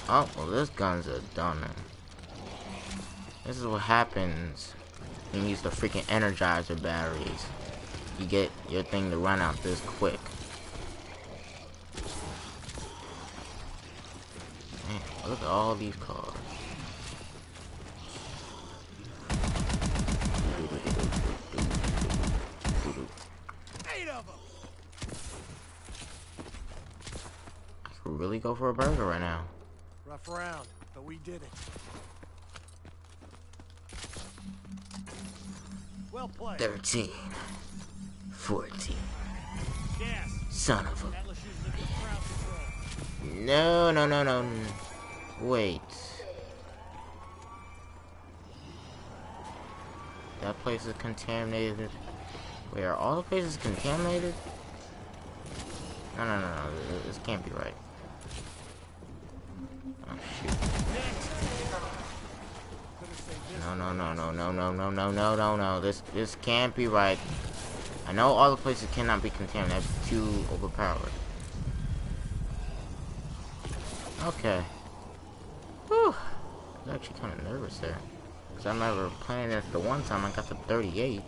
Speaker 1: Oh, well, this gun's a dunner. This is what happens when you use the freaking Energizer batteries. You get your thing to run out this quick. Man, look at all these cars.
Speaker 7: Eight of them!
Speaker 1: I could really go for a burger right now.
Speaker 7: Rough round, but we did it. Well played.
Speaker 1: 13. 14.
Speaker 7: Gas.
Speaker 1: Son of a
Speaker 7: Atlas uses a good crowd control.
Speaker 1: No, no, no, no. Wait. That place is contaminated. Wait, are all the places contaminated? No, no, no, no. This can't be right. Oh, shoot.
Speaker 7: Could've saved this.
Speaker 1: No, no, no, no, no, no, no, no, no, no. This, this can't be right. I know all the places cannot be contaminated. That's too overpowered. Okay. Whew. I was actually kind of nervous there. Because I remember playing it the one time I got to 38.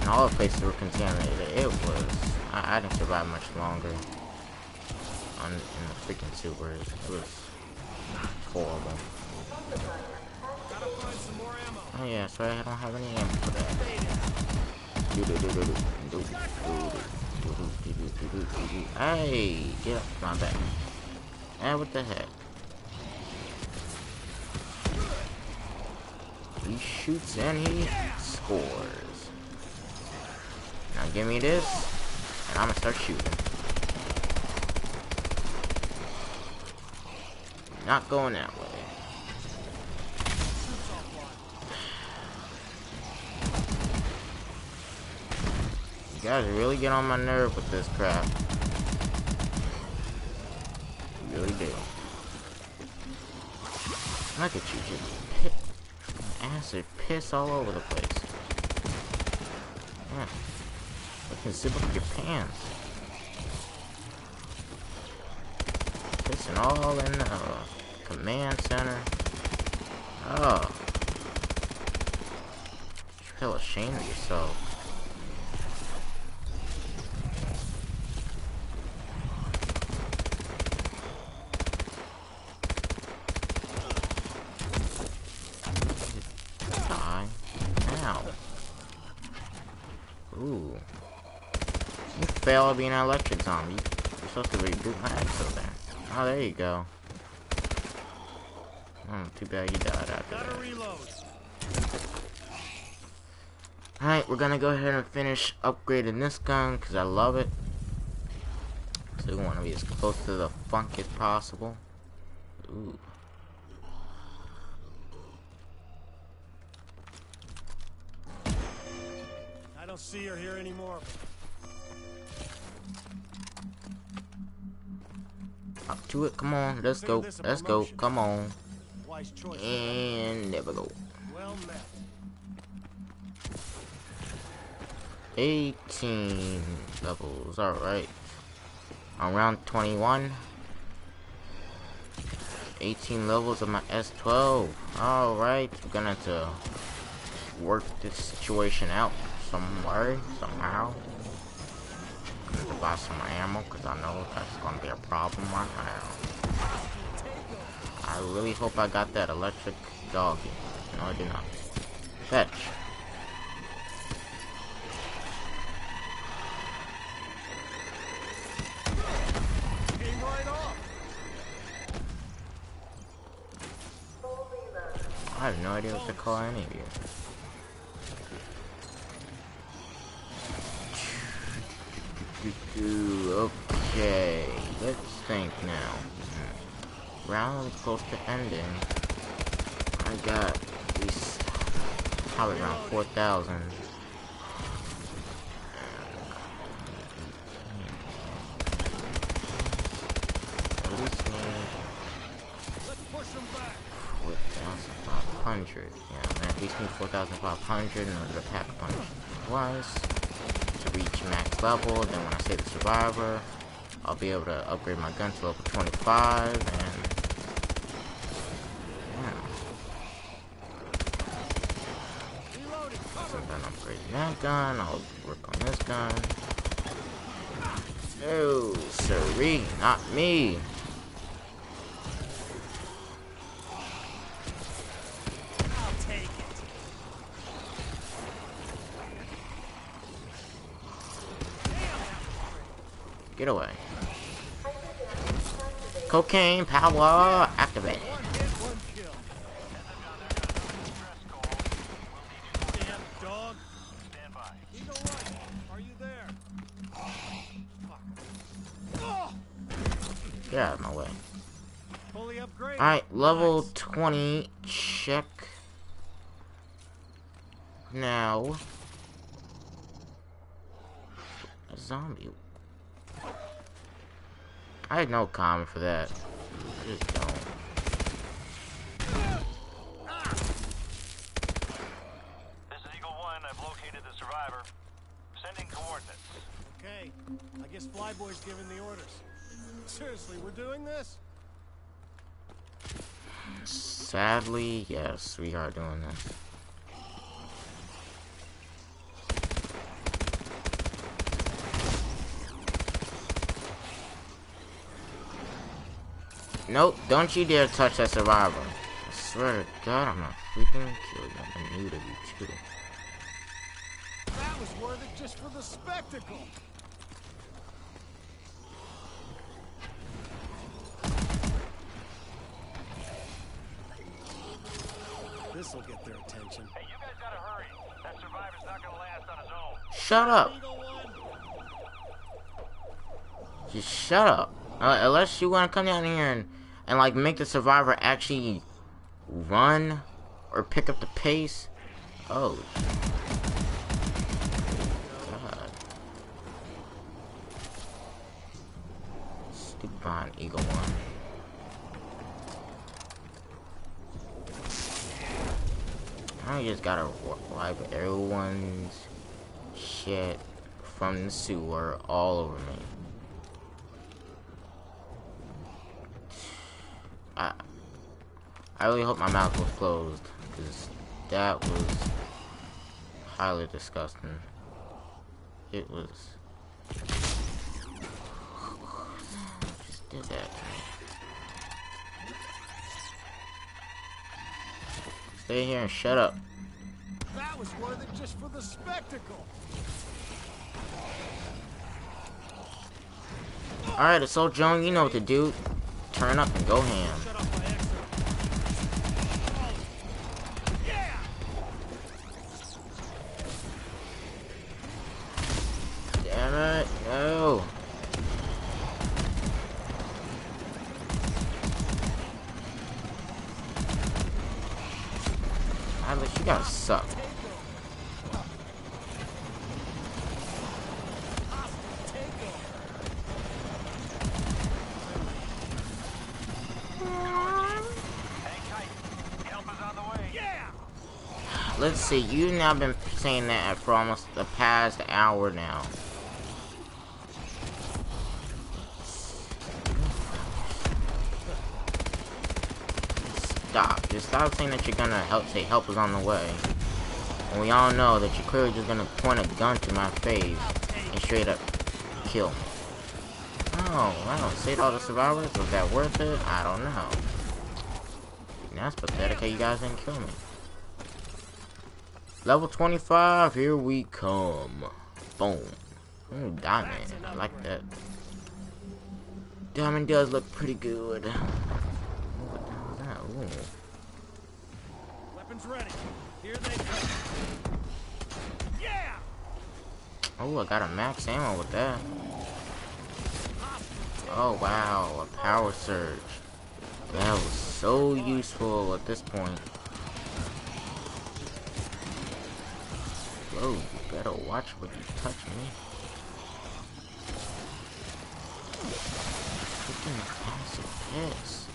Speaker 1: And all the places were contaminated. It was... I, I didn't survive much longer. On, in the freaking sewers. It was horrible.
Speaker 7: Gotta find some more ammo.
Speaker 1: Oh yeah, so I don't have any ammo for that. Hey, get off my back. Hey, what the heck? He shoots and he scores. Now give me this, and I'm gonna start shooting. Not going that way. You guys really get on my nerve with this crap. Really do. Look at you just pit, acid piss all over the place. Yeah. Can zip up your pants. Pissing all in the uh, command center. Oh. You feel ashamed of yourself. Die. Ow. Ooh. At being an electric zombie. You're supposed to reboot my exo there. Oh, there you go. Oh, too bad you died after
Speaker 7: Gotta
Speaker 1: that.
Speaker 7: reload.
Speaker 1: Alright, we're gonna go ahead and finish upgrading this gun because I love it. So we want to be as close to the funk as possible. Ooh.
Speaker 7: I don't see or hear any
Speaker 1: to it, come on, let's go, let's go, come on. And there we go. 18 levels, alright. On round 21. 18 levels of my S12. Alright, we're gonna have to work this situation out somewhere, somehow. Buy some ammo because I know that's going to be a problem right now. I really hope I got that electric doggy. No, I did not. Fetch. I have no idea what to call any of you. Okay, let's think now. Round close to ending. I got least probably around 4,000. At least need
Speaker 7: Let's push them back.
Speaker 1: 4,500. Yeah, man, at least need 4,500 in order to pack punch twice to reach max level. Then when I say the survivor, I'll be able to upgrade my gun to level 25 and yeah. So then upgrading that gun, I'll work on this gun. Oh, sirree, not me.
Speaker 7: Are you there? Fuck. Oh!
Speaker 1: Get out of my way. Alright, level
Speaker 7: Nice.
Speaker 1: 20, check. Now. A zombie. I had no comment for that. I just don't.
Speaker 6: This is Eagle One. I've located the survivor. Sending coordinates.
Speaker 7: Okay, I guess Flyboy's giving the orders. Seriously, we're doing this?
Speaker 1: Sadly, yes, we are doing this. Nope, don't you dare touch that survivor. I swear to God, I'm gonna freaking kill you. I'm new to you too.
Speaker 7: That was worth it just for the spectacle. This'll get their attention.
Speaker 6: Hey, you guys gotta hurry. That survivor's not gonna last on his own.
Speaker 1: Shut up. Just shut up. Uh, unless you want to come down here and, and like make the survivor actually run or pick up the pace. Oh. God. Stupid behind Eagle One. I just gotta wi- wipe everyone's shit from the sewer all over me. I, I really hope my mouth was closed because that was highly disgusting. It was. Just did that. Stay here and shut up.
Speaker 7: that was worth it just for the spectacle.
Speaker 1: Alright, it's Soul Joan, you know what to do. Turn up and go ham.
Speaker 7: Shut off my exit. Yeah!
Speaker 1: Damn it, no. Atlas, you gotta suck.
Speaker 6: Hang tight. Help is on the way.
Speaker 7: Yeah!
Speaker 1: Let's see, you've now been saying that for almost the past hour now. Stop. Just stop saying that you're gonna help say help is on the way. And we all know that you're clearly just gonna point a gun to my face and straight up kill me. Oh, wow. Saved all the survivors? Was that worth it? I don't know. That's pathetic how you guys didn't kill me. Level 25, here we come. Boom. Ooh, diamond. I like that. Diamond does look pretty good. What the hell is that? Ooh.
Speaker 7: Weapons ready. Here they come. Yeah!
Speaker 1: Oh, I got a max ammo with that. Oh, wow. A power surge. That was so useful at this point. Whoa, you better watch what you touch me. Freaking acid piss.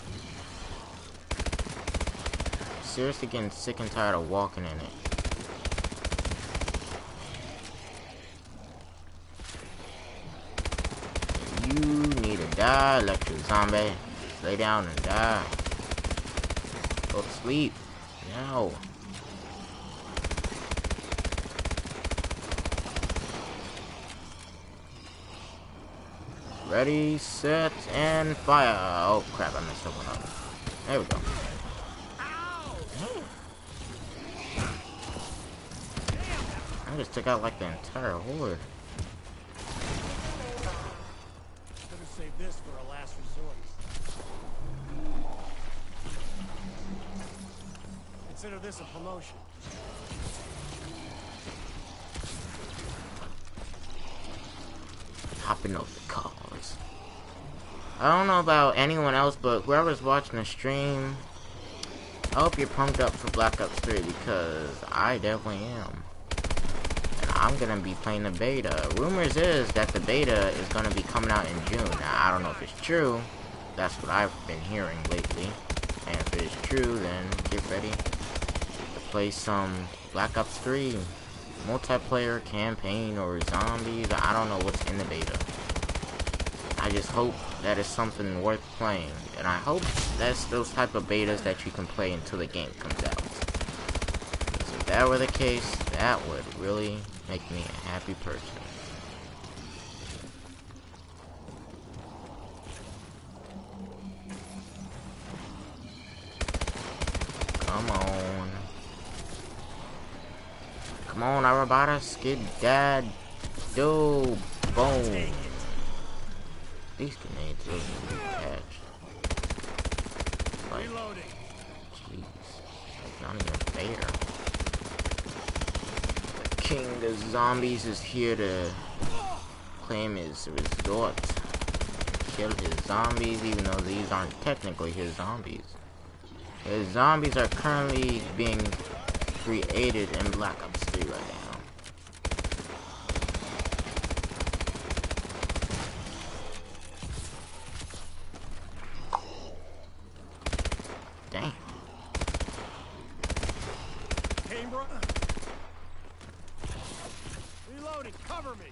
Speaker 1: Seriously getting sick and tired of walking in it. You need to die, electric zombie. Lay down and die. Go to sleep. Now. Ready, set, and fire. Oh crap, I messed that one up. There we go. I just took out like the entire horde.
Speaker 7: Consider this a promotion.
Speaker 1: hopping over the cars. I don't know about anyone else, but whoever's watching the stream, I hope you're pumped up for Black Ops 3 because I definitely am. And I'm gonna be playing the beta. Rumors is that the beta is gonna be coming out in June. Now, I don't know if it's true. That's what I've been hearing lately. And if it is true, then get ready to play some Black Ops 3 multiplayer campaign or zombies. I don't know what's in the beta. I just hope that is something worth playing. And I hope that's those type of betas that you can play until the game comes out. So if that were the case, that would really make me a happy person. Come on. Come on, Arabatas, get dad. Do boom. These grenades look attached. Like,
Speaker 7: Reloading.
Speaker 1: jeez. Like, not even fair. The king of zombies is here to claim his resort. Kill his zombies, even though these aren't technically his zombies. His zombies are currently being created in Black Ops 3 right now. Dang.
Speaker 7: Cambra. Reloading. Cover me.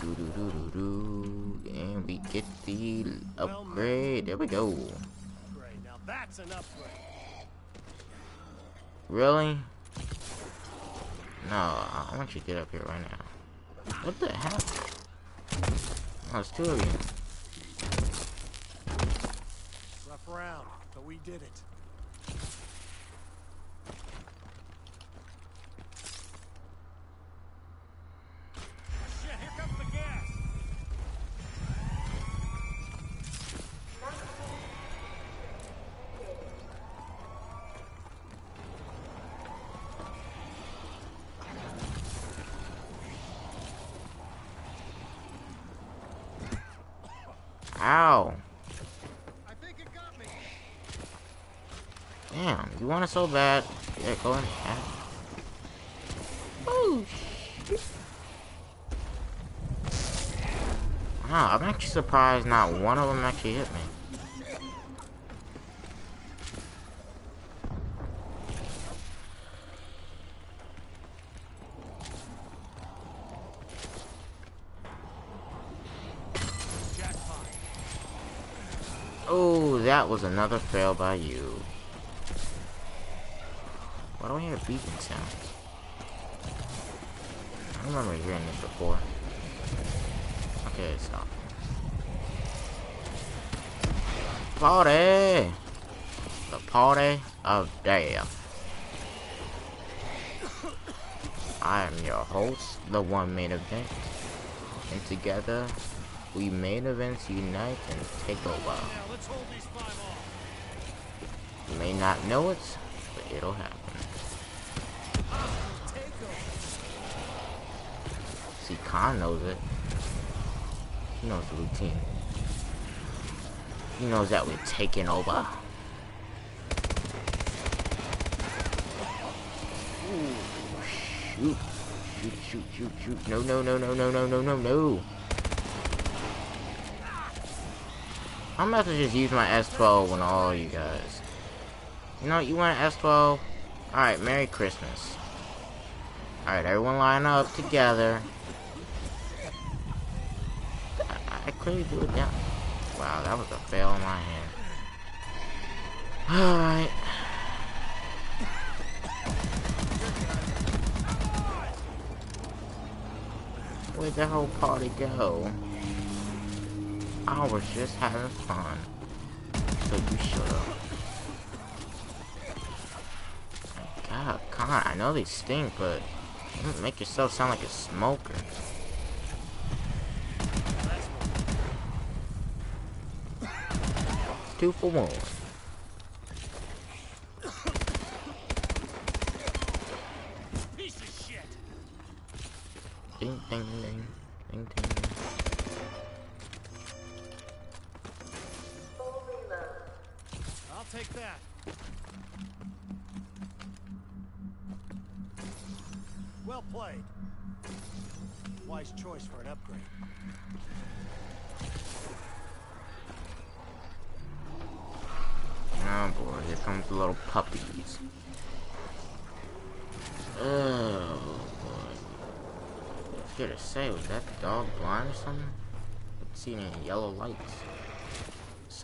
Speaker 1: Do do do do do. And we get the upgrade. There we go.
Speaker 7: Great. Now that's an upgrade.
Speaker 1: Really? No, I want you to get up here right now. What the hell? Oh, it's two of you.
Speaker 7: Rough round, but we did it. Shit, here comes the gas.
Speaker 1: Ow.
Speaker 7: I think it got me.
Speaker 1: Damn, you want it so bad. Yeah, go it. Oh. Wow, I'm actually surprised not one of them actually hit me. Oh, that was another fail by you. Why don't I hear beeping sounds? I remember hearing this before. Okay, stop. Party! The party of death. I am your host, the one main event. And together, we main events unite and take over. You may not know it, but it'll happen. Kahn knows it. He knows the routine. He knows that we're taking over. Ooh, shoot. Shoot, shoot, shoot, shoot. No, no, no, no, no, no, no, no, no. I'm about to just use my S12 on all you guys. You know, you want an S12? Alright, Merry Christmas. Alright, everyone line up together. I clearly do it now. Wow, that was a fail in my hand. Alright. Where'd the whole party go? I was just having fun. So you shut up. God, God, I know they stink, but don't make yourself sound like a smoker. ていうかま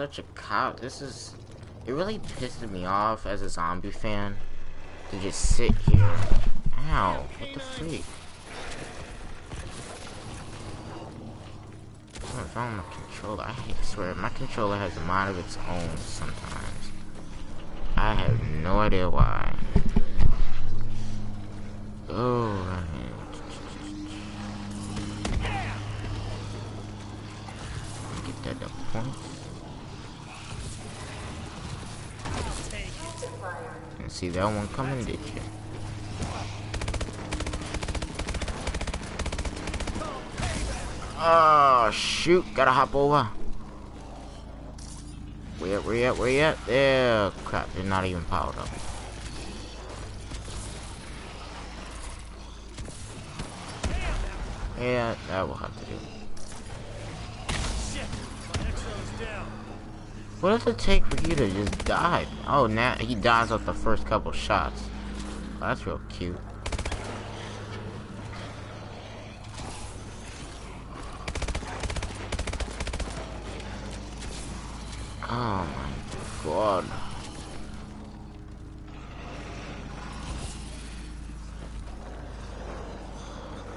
Speaker 1: Such a cop. This is. It really pissed me off as a zombie fan to just sit here. Ow, what the freak? Wrong with my controller? I swear, my controller has a mind of its own sometimes. I have no idea why. Oh, see that one coming, did you? Oh, shoot. Gotta hop over. Where where at, where at? There. Crap, they're not even powered up. Yeah, that will have to do. What does it take for you to just die? Oh, now he dies off the first couple shots. That's real cute. Oh my god.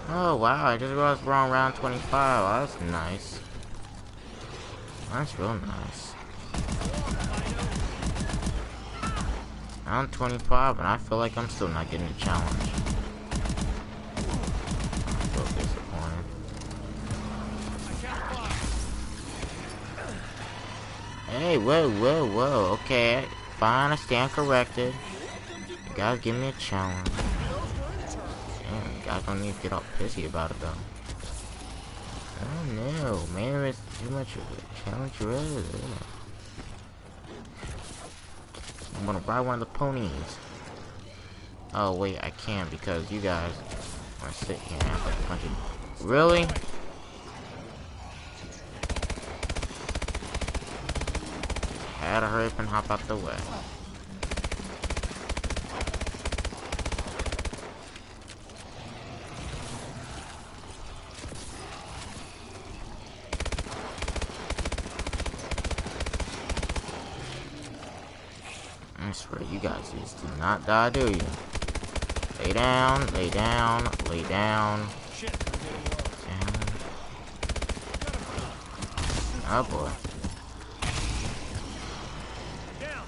Speaker 1: Oh wow, I just realized we're on round 25. Oh, that's nice. That's real nice. Round 25, and I feel like I'm still not getting a challenge. Hey, whoa, whoa, whoa. Okay, fine, I stand corrected. You guys give me a challenge. Damn, you guys don't need to get all pissy about it, though. Oh no, man, it's too much of a challenge already. I'm gonna ride one of the ponies. Oh wait, I can't because you guys are sitting here of... Really? Had to hurry up and hop out the way. I swear, you guys just do not die, do you? Lay down, lay down, lay down,
Speaker 7: Shit. I'm getting low.
Speaker 1: down. Oh boy.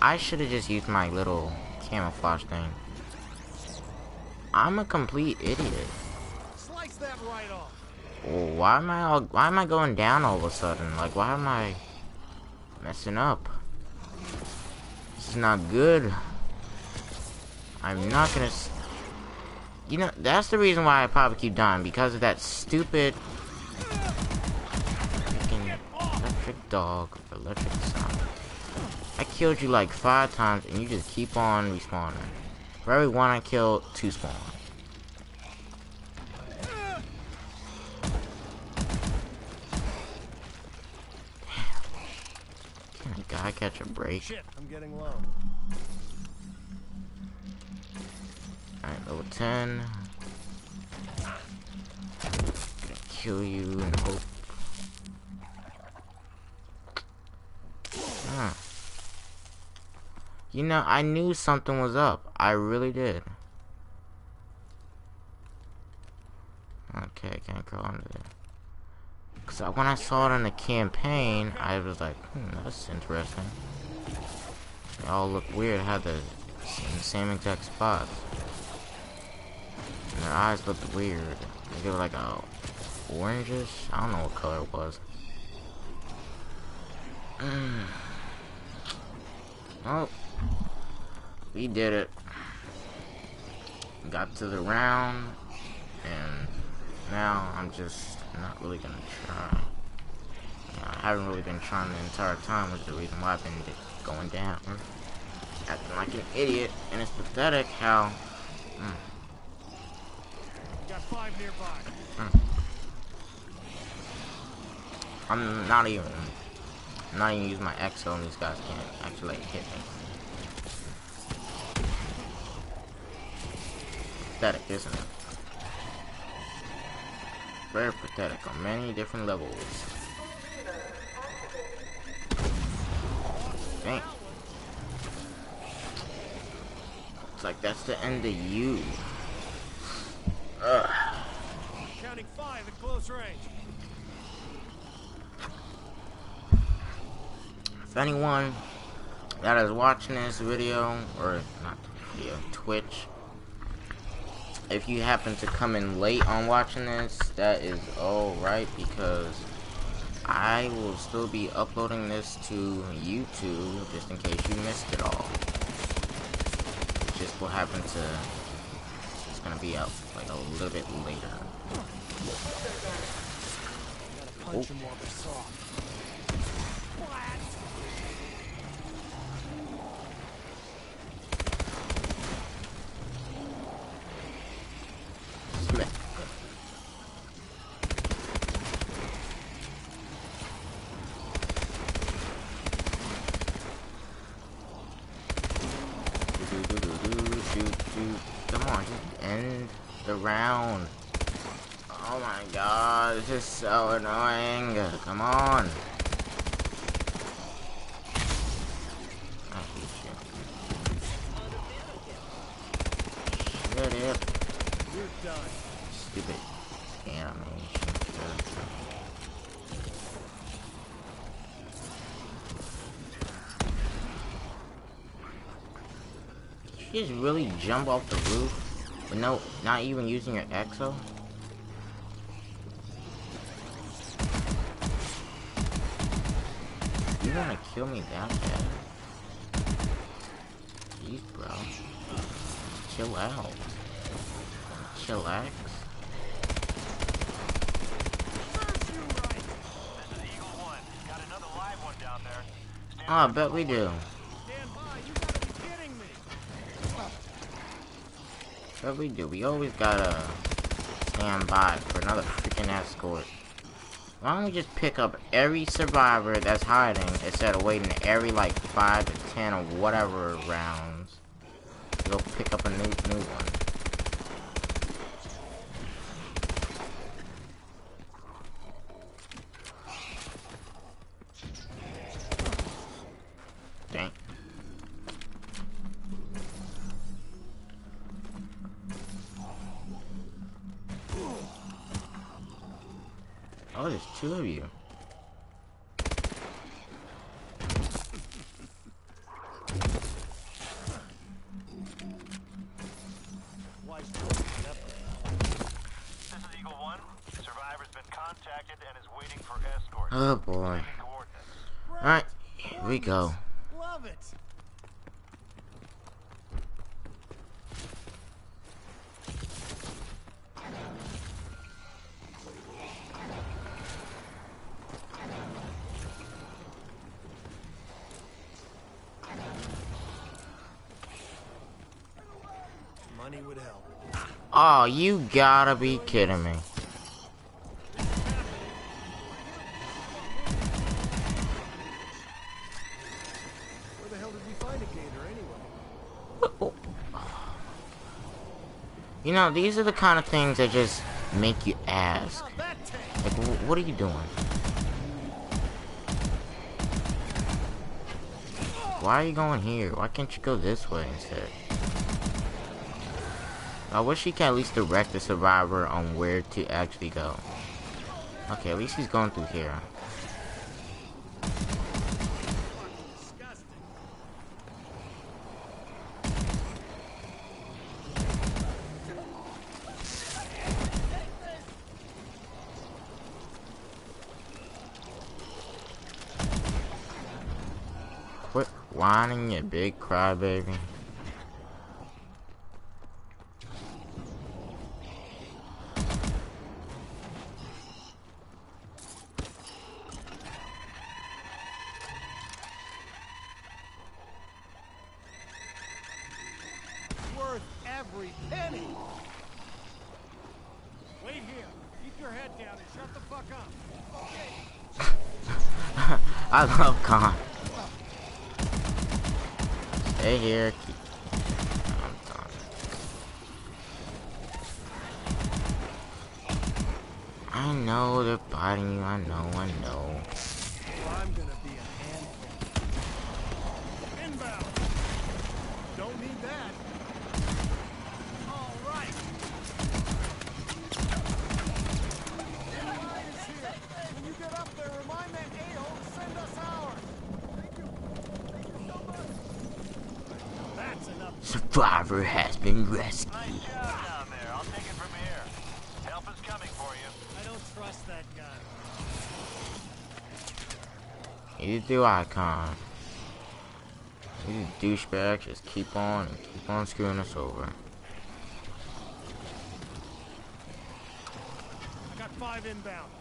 Speaker 1: I should have just used my little camouflage thing. I'm a complete idiot.
Speaker 7: Slice that right off.
Speaker 1: Why am I all, why am I going down all of a sudden? Like why am I messing up? This is not good. I'm not gonna You know, that's the reason why I probably keep dying because of that stupid freaking electric dog, electric son. I killed you like five times and you just keep on respawning. For every one I kill, two spawn. Can a guy catch a break?
Speaker 7: Shit, I'm getting low.
Speaker 1: Alright, level 10. Gonna kill you and hope. You know, I knew something was up. I really did. Okay, I can't go under there. Cause I- when I saw it in the campaign, I was like, hmm, that's interesting. They all look weird, had the same exact spots. And their eyes looked weird. They were like a orangish. I don't know what color it was. (sighs) oh, we did it. Got to the round, and now I'm just not really gonna try. I haven't really been trying the entire time, which is the reason why I've been going down. Acting like an idiot, and it's pathetic how. Mm,
Speaker 7: Got five nearby. Hmm.
Speaker 1: I'm not even. I'm not even using my exo, and these guys can't actually like, hit me. Pathetic, isn't it? Very pathetic on many different levels. Dang. Looks like that's the end of you.
Speaker 7: Counting five at close range.
Speaker 1: If anyone that is watching this video, or not video, Twitch, if you happen to come in late on watching this, that is alright because I will still be uploading this to YouTube just in case you missed it all. Just will happen to, gonna be out like a little bit later.
Speaker 7: Gotta punch him while they're soft.
Speaker 1: Smith. Come on, just end the round. Oh my god, this is so annoying. Come on. Shut up. Stupid animation. You just really jump off the roof with no, not even using your exo? Kill me that bad? Jeez, bro. Chill out. Chillax.
Speaker 6: Down there.
Speaker 1: Oh, I bet we do. Bet we do. We always gotta stand by for another freaking escort. Why don't we just pick up every survivor that's hiding instead of waiting every like five to ten or whatever rounds? Go pick up a new new one. We go.
Speaker 7: Love it. Money would help.
Speaker 1: Oh, you gotta be kidding me.
Speaker 7: Where the hell did we find a gator anyway?
Speaker 1: You know, these are the kind of things that just make you ask. Like, what are you doing? Why are you going here? Why can't you go this way instead? I wish he could at least direct the survivor on where to actually go. Okay, at least he's going through here.
Speaker 7: Disgusting.
Speaker 1: Quit whining, you big crybaby.
Speaker 7: Worth every penny. Wait here. Keep your head down and shut the fuck up. (laughs)
Speaker 1: I love Kahn. Stay here. Keep... I'm done. I know they're biting you. I know. I know.
Speaker 7: Well, I'm gonna be a handful. Inbound. Don't need that. All right. Ride is here. When you get up there, remind that a-hole to send us ours. Thank you. Thank you so much. That's enough.
Speaker 1: Survivor has been rescued.
Speaker 6: Nice job down there. I'll take it from here. Help is coming for you.
Speaker 7: I don't trust that guy.
Speaker 1: Neither do Icon. These douchebags just keep on and keep on screwing us over.
Speaker 7: I got five inbound.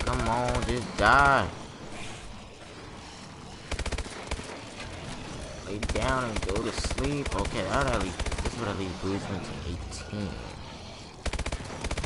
Speaker 1: Come on, just die. Lay down and go to sleep. Okay, that at least this would at least boost me to 18.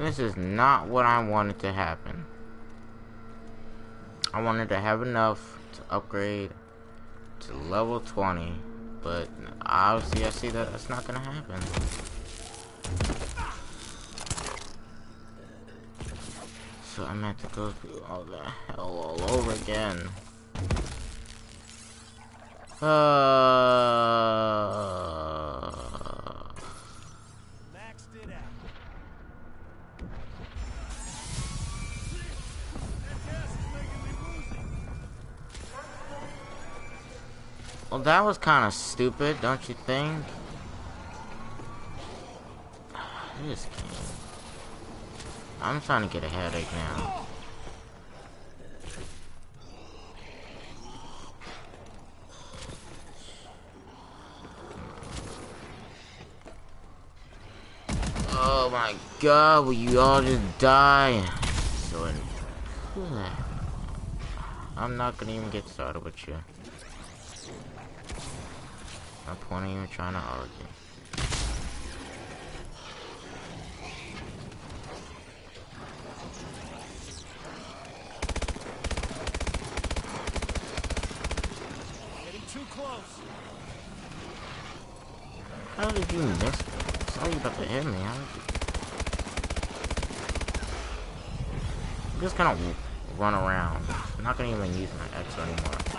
Speaker 1: This is not what I wanted to happen. I wanted to have enough to upgrade to level 20, but obviously I see that that's not gonna happen. So I'm gonna have to go through all the hell all over again. Uh, well, that was kind of stupid, don't you think? this game. I'm trying to get a headache now. Oh my god, will you all just die? So, (sighs) I'm not gonna even get started with you. No point in even trying to argue.
Speaker 7: Getting too close.
Speaker 1: How did you miss? I you about to hit me. How did you? I'm just gonna run around. I'm not gonna even use my X anymore.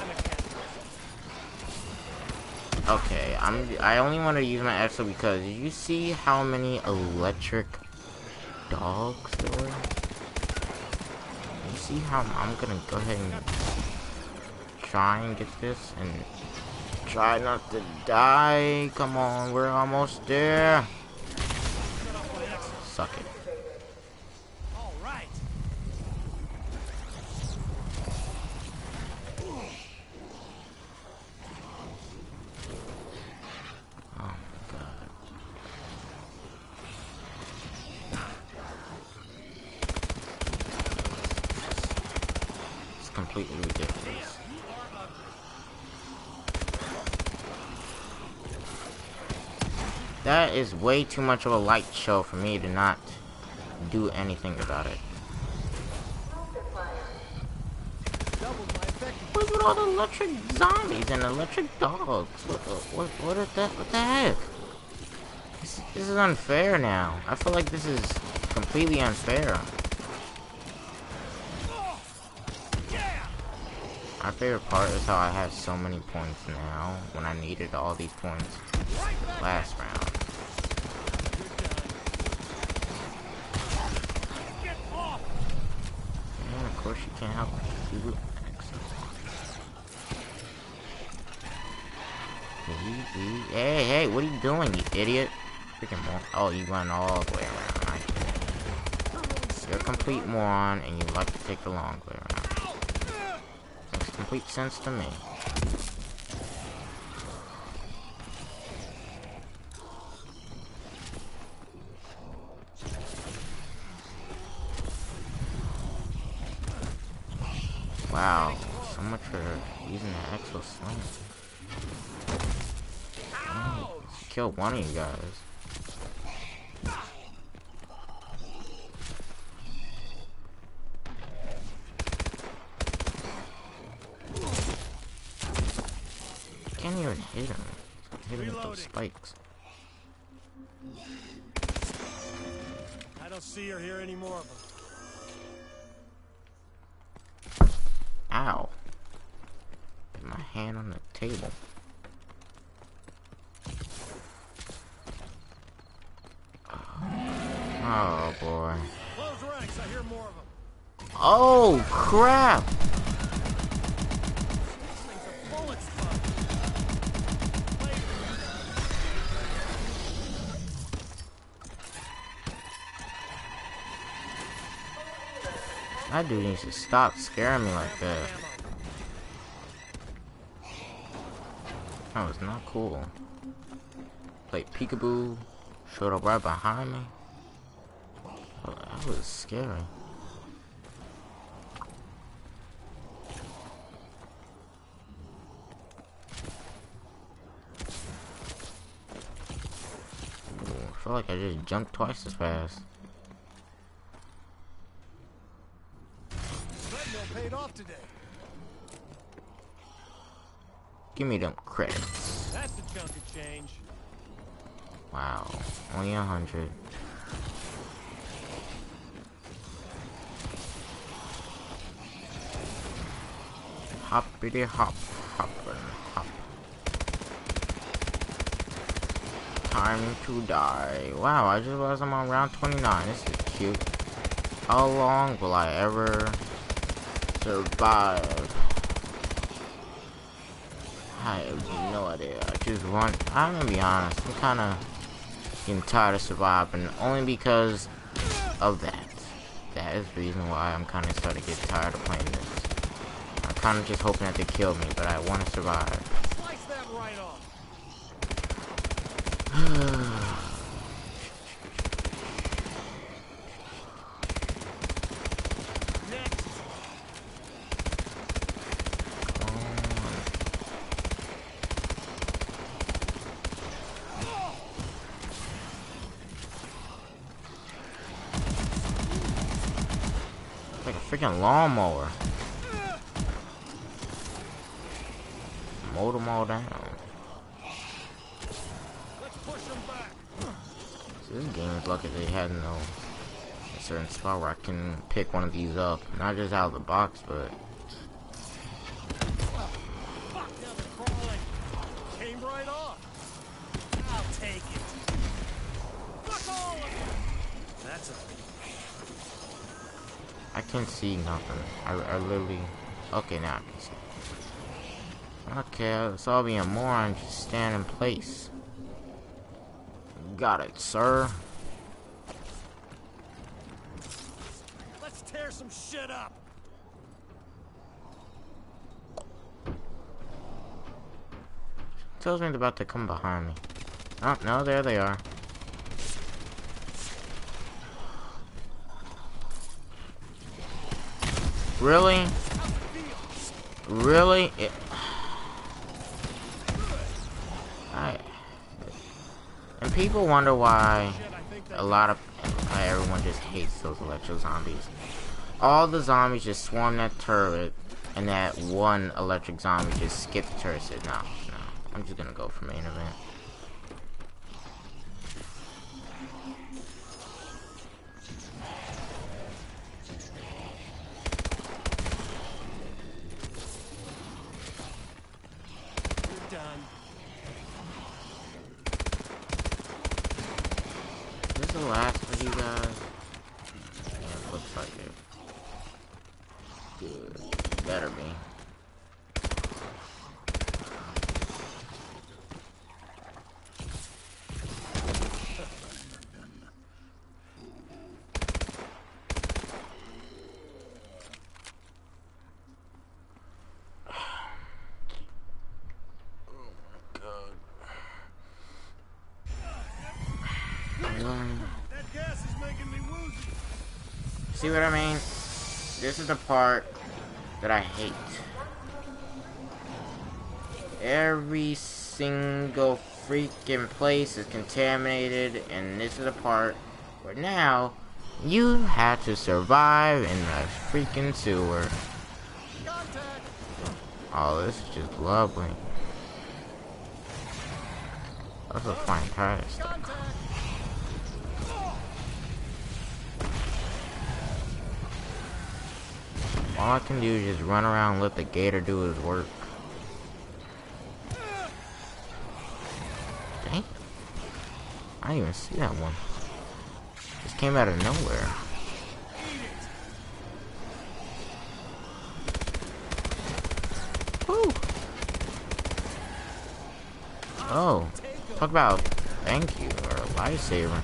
Speaker 1: Okay, I'm. I only want to use my Exo because you see how many electric dogs there were? You see how I'm gonna go ahead and try and get this and try not to die. Come on, we're almost there. Suck it.
Speaker 7: All right.
Speaker 1: Oh my god. It's completely ridiculous. That is way too much of a light show for me to not do anything about it. What's with all the electric zombies and electric dogs? What, the- what, what that? What the heck? This, this is unfair now. I feel like this is completely unfair. My favorite part is how I have so many points now when I needed all these points last round.
Speaker 7: Get off.
Speaker 1: And of course you can't help it. You- Hey, hey, what are you doing, you idiot? Freaking moron. Oh, you run all the way around. It. You're a complete moron, and you like to take the long way around. Makes complete sense to me. Wow, so much for using the sling. Killed one of you guys. Can't even hit him. Hit him with those spikes.
Speaker 7: I don't see or hear any more of them.
Speaker 1: Ow. Put my hand on the table. Oh boy.
Speaker 7: Close ranks. I hear more of them.
Speaker 1: Oh crap! That dude needs to stop scaring me like that. That was not cool. Played peekaboo, showed up right behind me. That was scary. Ooh, I feel like I just jumped twice as fast.
Speaker 7: Paid off today.
Speaker 1: Give me them credits.
Speaker 7: That's a chunk of change.
Speaker 1: Wow, only a hundred. Hoppity hop, hoppin' hop. Time to die. Wow, I just realized I'm on round 29. This is cute. How long will I ever survive? I have no idea. I just run. I'm gonna be honest. I'm kind of getting tired of surviving only because of that. That is the reason why I'm kind of starting to get tired of playing this. I'm kind of just hoping that they kill me, but I want to survive.
Speaker 7: Slice that right off. Next.
Speaker 1: Like a freaking lawnmower. Mow them all down.
Speaker 7: Let's push them back.
Speaker 1: So this game is lucky they had no a certain spot where I can pick one of these up. Not just out of the box, but
Speaker 7: Fuck, now they're crawling. Came right off. I'll take it. Fuck all of you. That's a
Speaker 1: I can't see nothing. I, I literally... Okay, now I can see. Okay, so I'll be a moron. Just stand in place. Got it, sir.
Speaker 7: Let's tear some shit up.
Speaker 1: Tells me they're about to come behind me. Oh, no, there they are. Really? Really? It... I... And people wonder why a lot of why everyone just hates those electro zombies. All the zombies just swarm that turret, and that one electric zombie just skipped the turret. Said, "No, no, I'm just gonna go for main event."
Speaker 7: You're done.
Speaker 1: Is this the last for you guys? Yeah, it looks like it. Good. Better be. Um,
Speaker 7: That gas is making me woozy.
Speaker 1: See what I mean? This is the part that I hate. Every single freaking place is contaminated, and this is the part where now you have to survive in the freaking sewer. Oh, this is just lovely. That's a fine.
Speaker 7: Contact.
Speaker 1: All I can do is just run around and let the gator do his work. Dang. I didn't even see that one. Just came out of nowhere. Woo! Oh, talk about thank you or a lifesaver.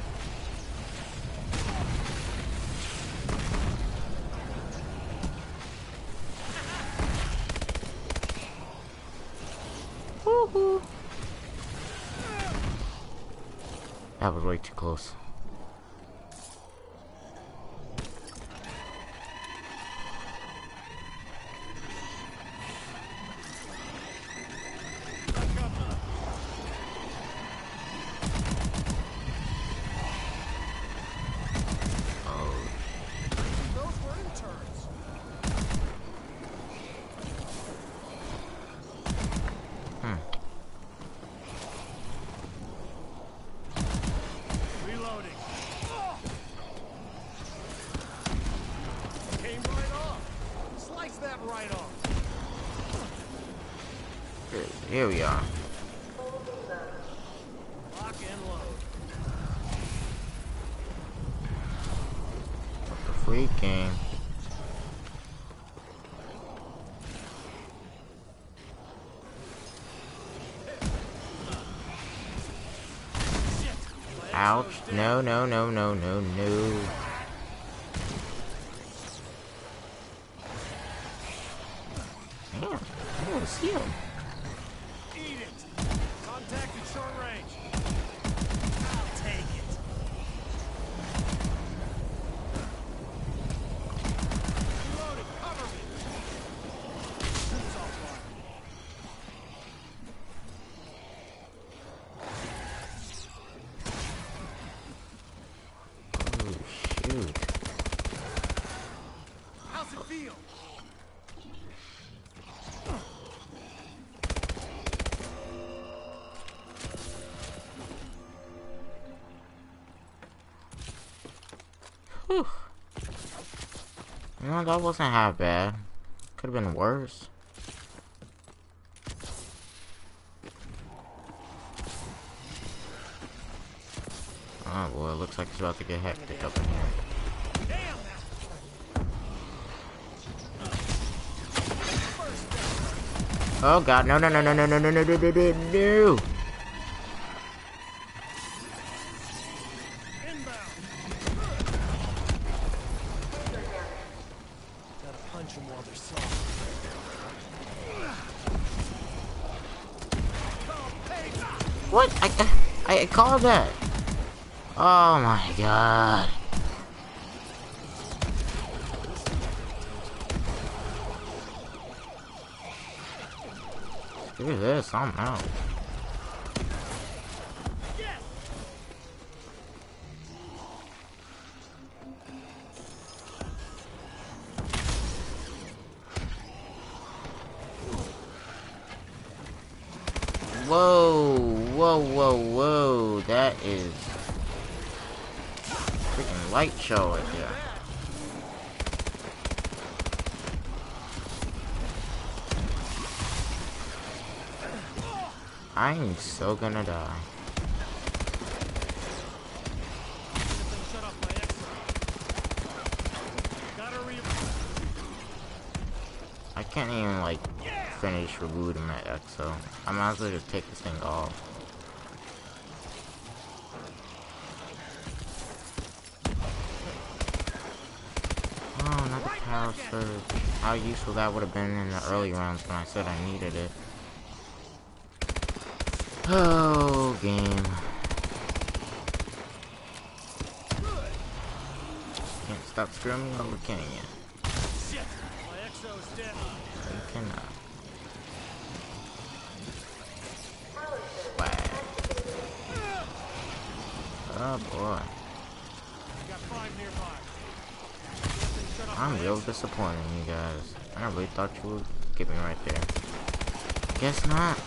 Speaker 1: That was way too close. Here we are. Freaking. Ouch. No, no, no, no, no, no. That wasn't half bad. Could have been worse. Oh boy, looks like it's about to get hectic up in here. Oh god, no, no, no, no, no, no, no, no, no, no, no, no.
Speaker 7: Inbound! Gotta punch them while they're soft.
Speaker 1: What? I, Called that. Oh my god. Screw this, I'm out. I'm so gonna die. I can't even like finish rebooting my EXO. I might as well just take this thing off. Oh, another power surge. How useful that would have been in the early rounds when I said I needed it. Oh, game. Can't stop screwing me over, can you?
Speaker 7: Shit! My exo's dead.
Speaker 1: You cannot. Swag. Oh boy. I'm real disappointed in you guys. I really thought you would get me right there. Guess not.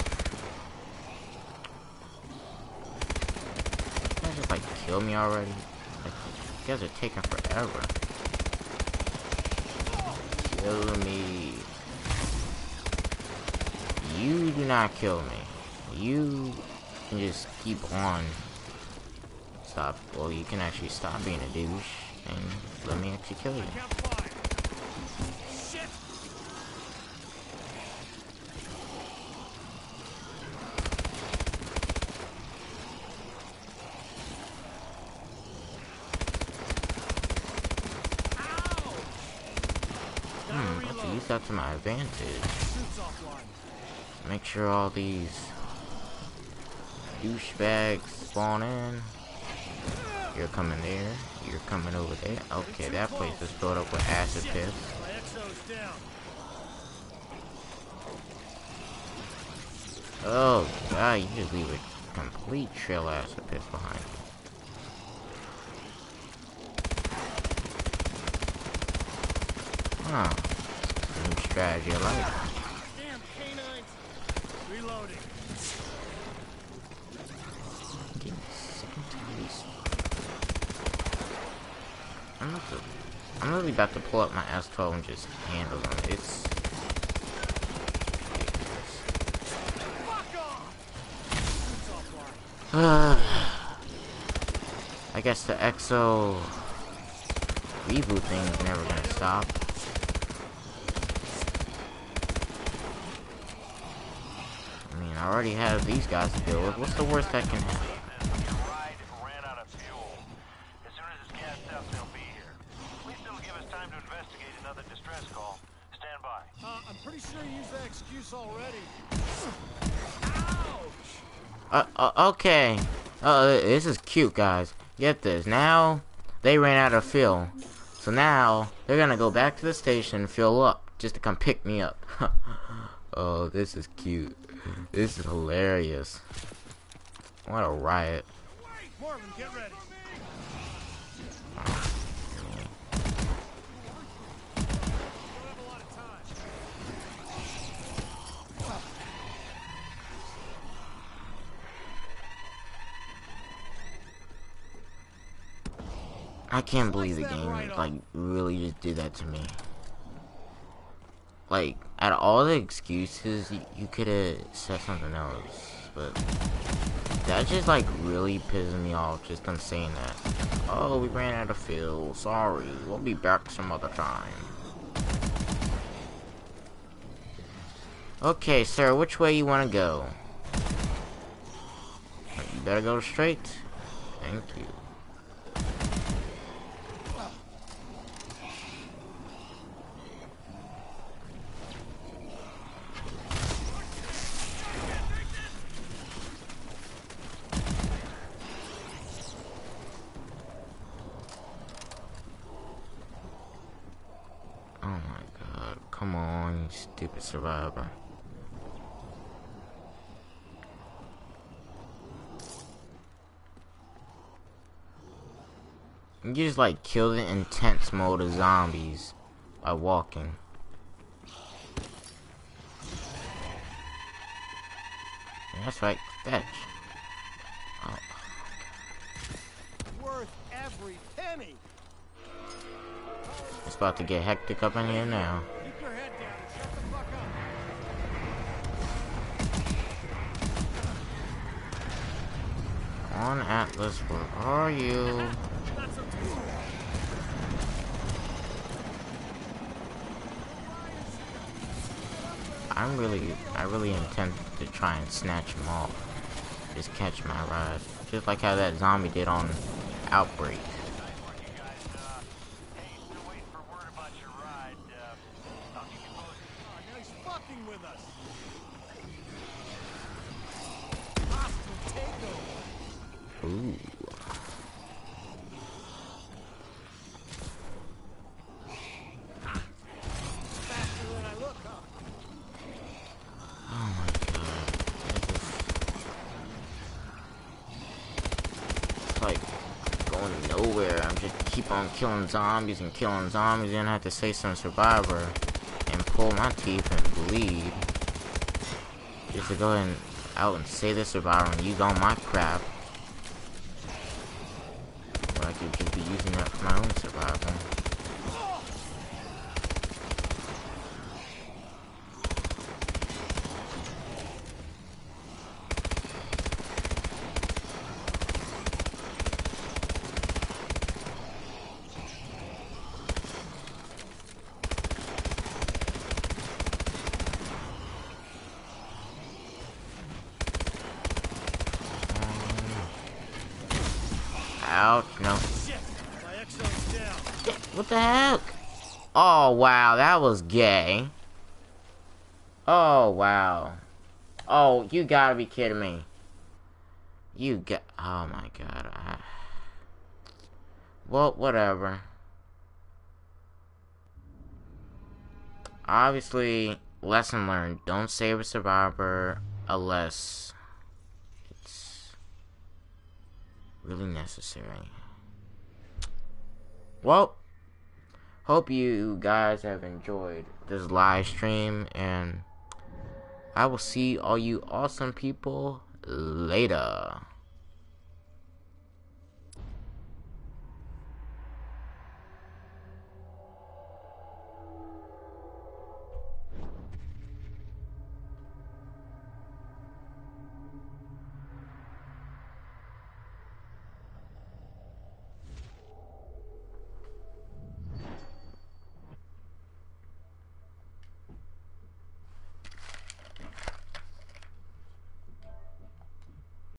Speaker 1: You guys just like kill me already. Like, you guys are taking forever. Kill me. You do not kill me. You can just keep on. Stop. Well, you can actually stop being a douche and let me actually kill you.
Speaker 7: Count five. Shit! Ow! Gotta
Speaker 1: Hmm, let's
Speaker 7: reload.
Speaker 1: use that to my advantage. Make sure all these douchebags spawn in. You're coming there. You're coming over there. Okay, that place is filled up with acid
Speaker 7: down.
Speaker 1: Oh god, you just leave a complete trail acid pits behind you. Huh. Strategy I like.
Speaker 7: Damn canines! Reloading.
Speaker 1: Getting sick and tired of these- I'm about to, I'm really about to pull up my S12 and just handle them. It's
Speaker 7: off! (sighs)
Speaker 1: I guess the EXO reboot thing is never gonna stop. already have these guys to deal with. What's the worst that can happen?
Speaker 7: Uh, I'm pretty sure you used that excuse already.
Speaker 1: Uh, okay. Uh, this is cute, guys. Get this. Now, they ran out of fuel. So now, they're gonna go back to the station fill up just to come pick me up. (laughs) oh, this is cute. This is hilarious. What a riot.
Speaker 7: Marvin, get ready. Don't have a lot of time.
Speaker 1: I can't believe the game, like, really just did that to me. Like, of all the excuses, you, you could have said something else, but that just, like, really pisses me off, just them saying that. Oh, we ran out of fuel, sorry, we'll be back some other time. Okay, sir, which way you want to go? You better go straight. Thank you. Oh my god, come on, you stupid survivor. You just like kill the intense mode of zombies by walking. That's right, fetch. Oh,
Speaker 7: Worth every penny.
Speaker 1: it's about to get hectic up in here now. On Atlas, where are you? I'm really, I really intend to try and snatch him off. Just catch my ride. Just like how that zombie did on Outbreak.
Speaker 6: You guys, uh, hey, still waiting for word about your ride. Uh, I'll keep you posted.
Speaker 7: Oh, now he's fucking with us. Hostile takeover.
Speaker 1: Ooh.
Speaker 7: Faster than I look, huh?
Speaker 1: Oh my god. This is... It's like going nowhere. I'm just keep on killing zombies and killing zombies and I have to say some survivor and pull my teeth and bleed. Just to go and out and say the survivor and use all my crap. But I could just be using that for my own survival. Ouch, no.
Speaker 7: Shit. My exo's down.
Speaker 1: What the heck? Oh, wow, was gay. Oh, wow. Oh, you gotta be kidding me. You got. Oh my god. I... Well, whatever. Obviously, lesson learned. Don't save a survivor unless it's really necessary. Well, hope you guys have enjoyed this live stream, and I will see all you awesome people later.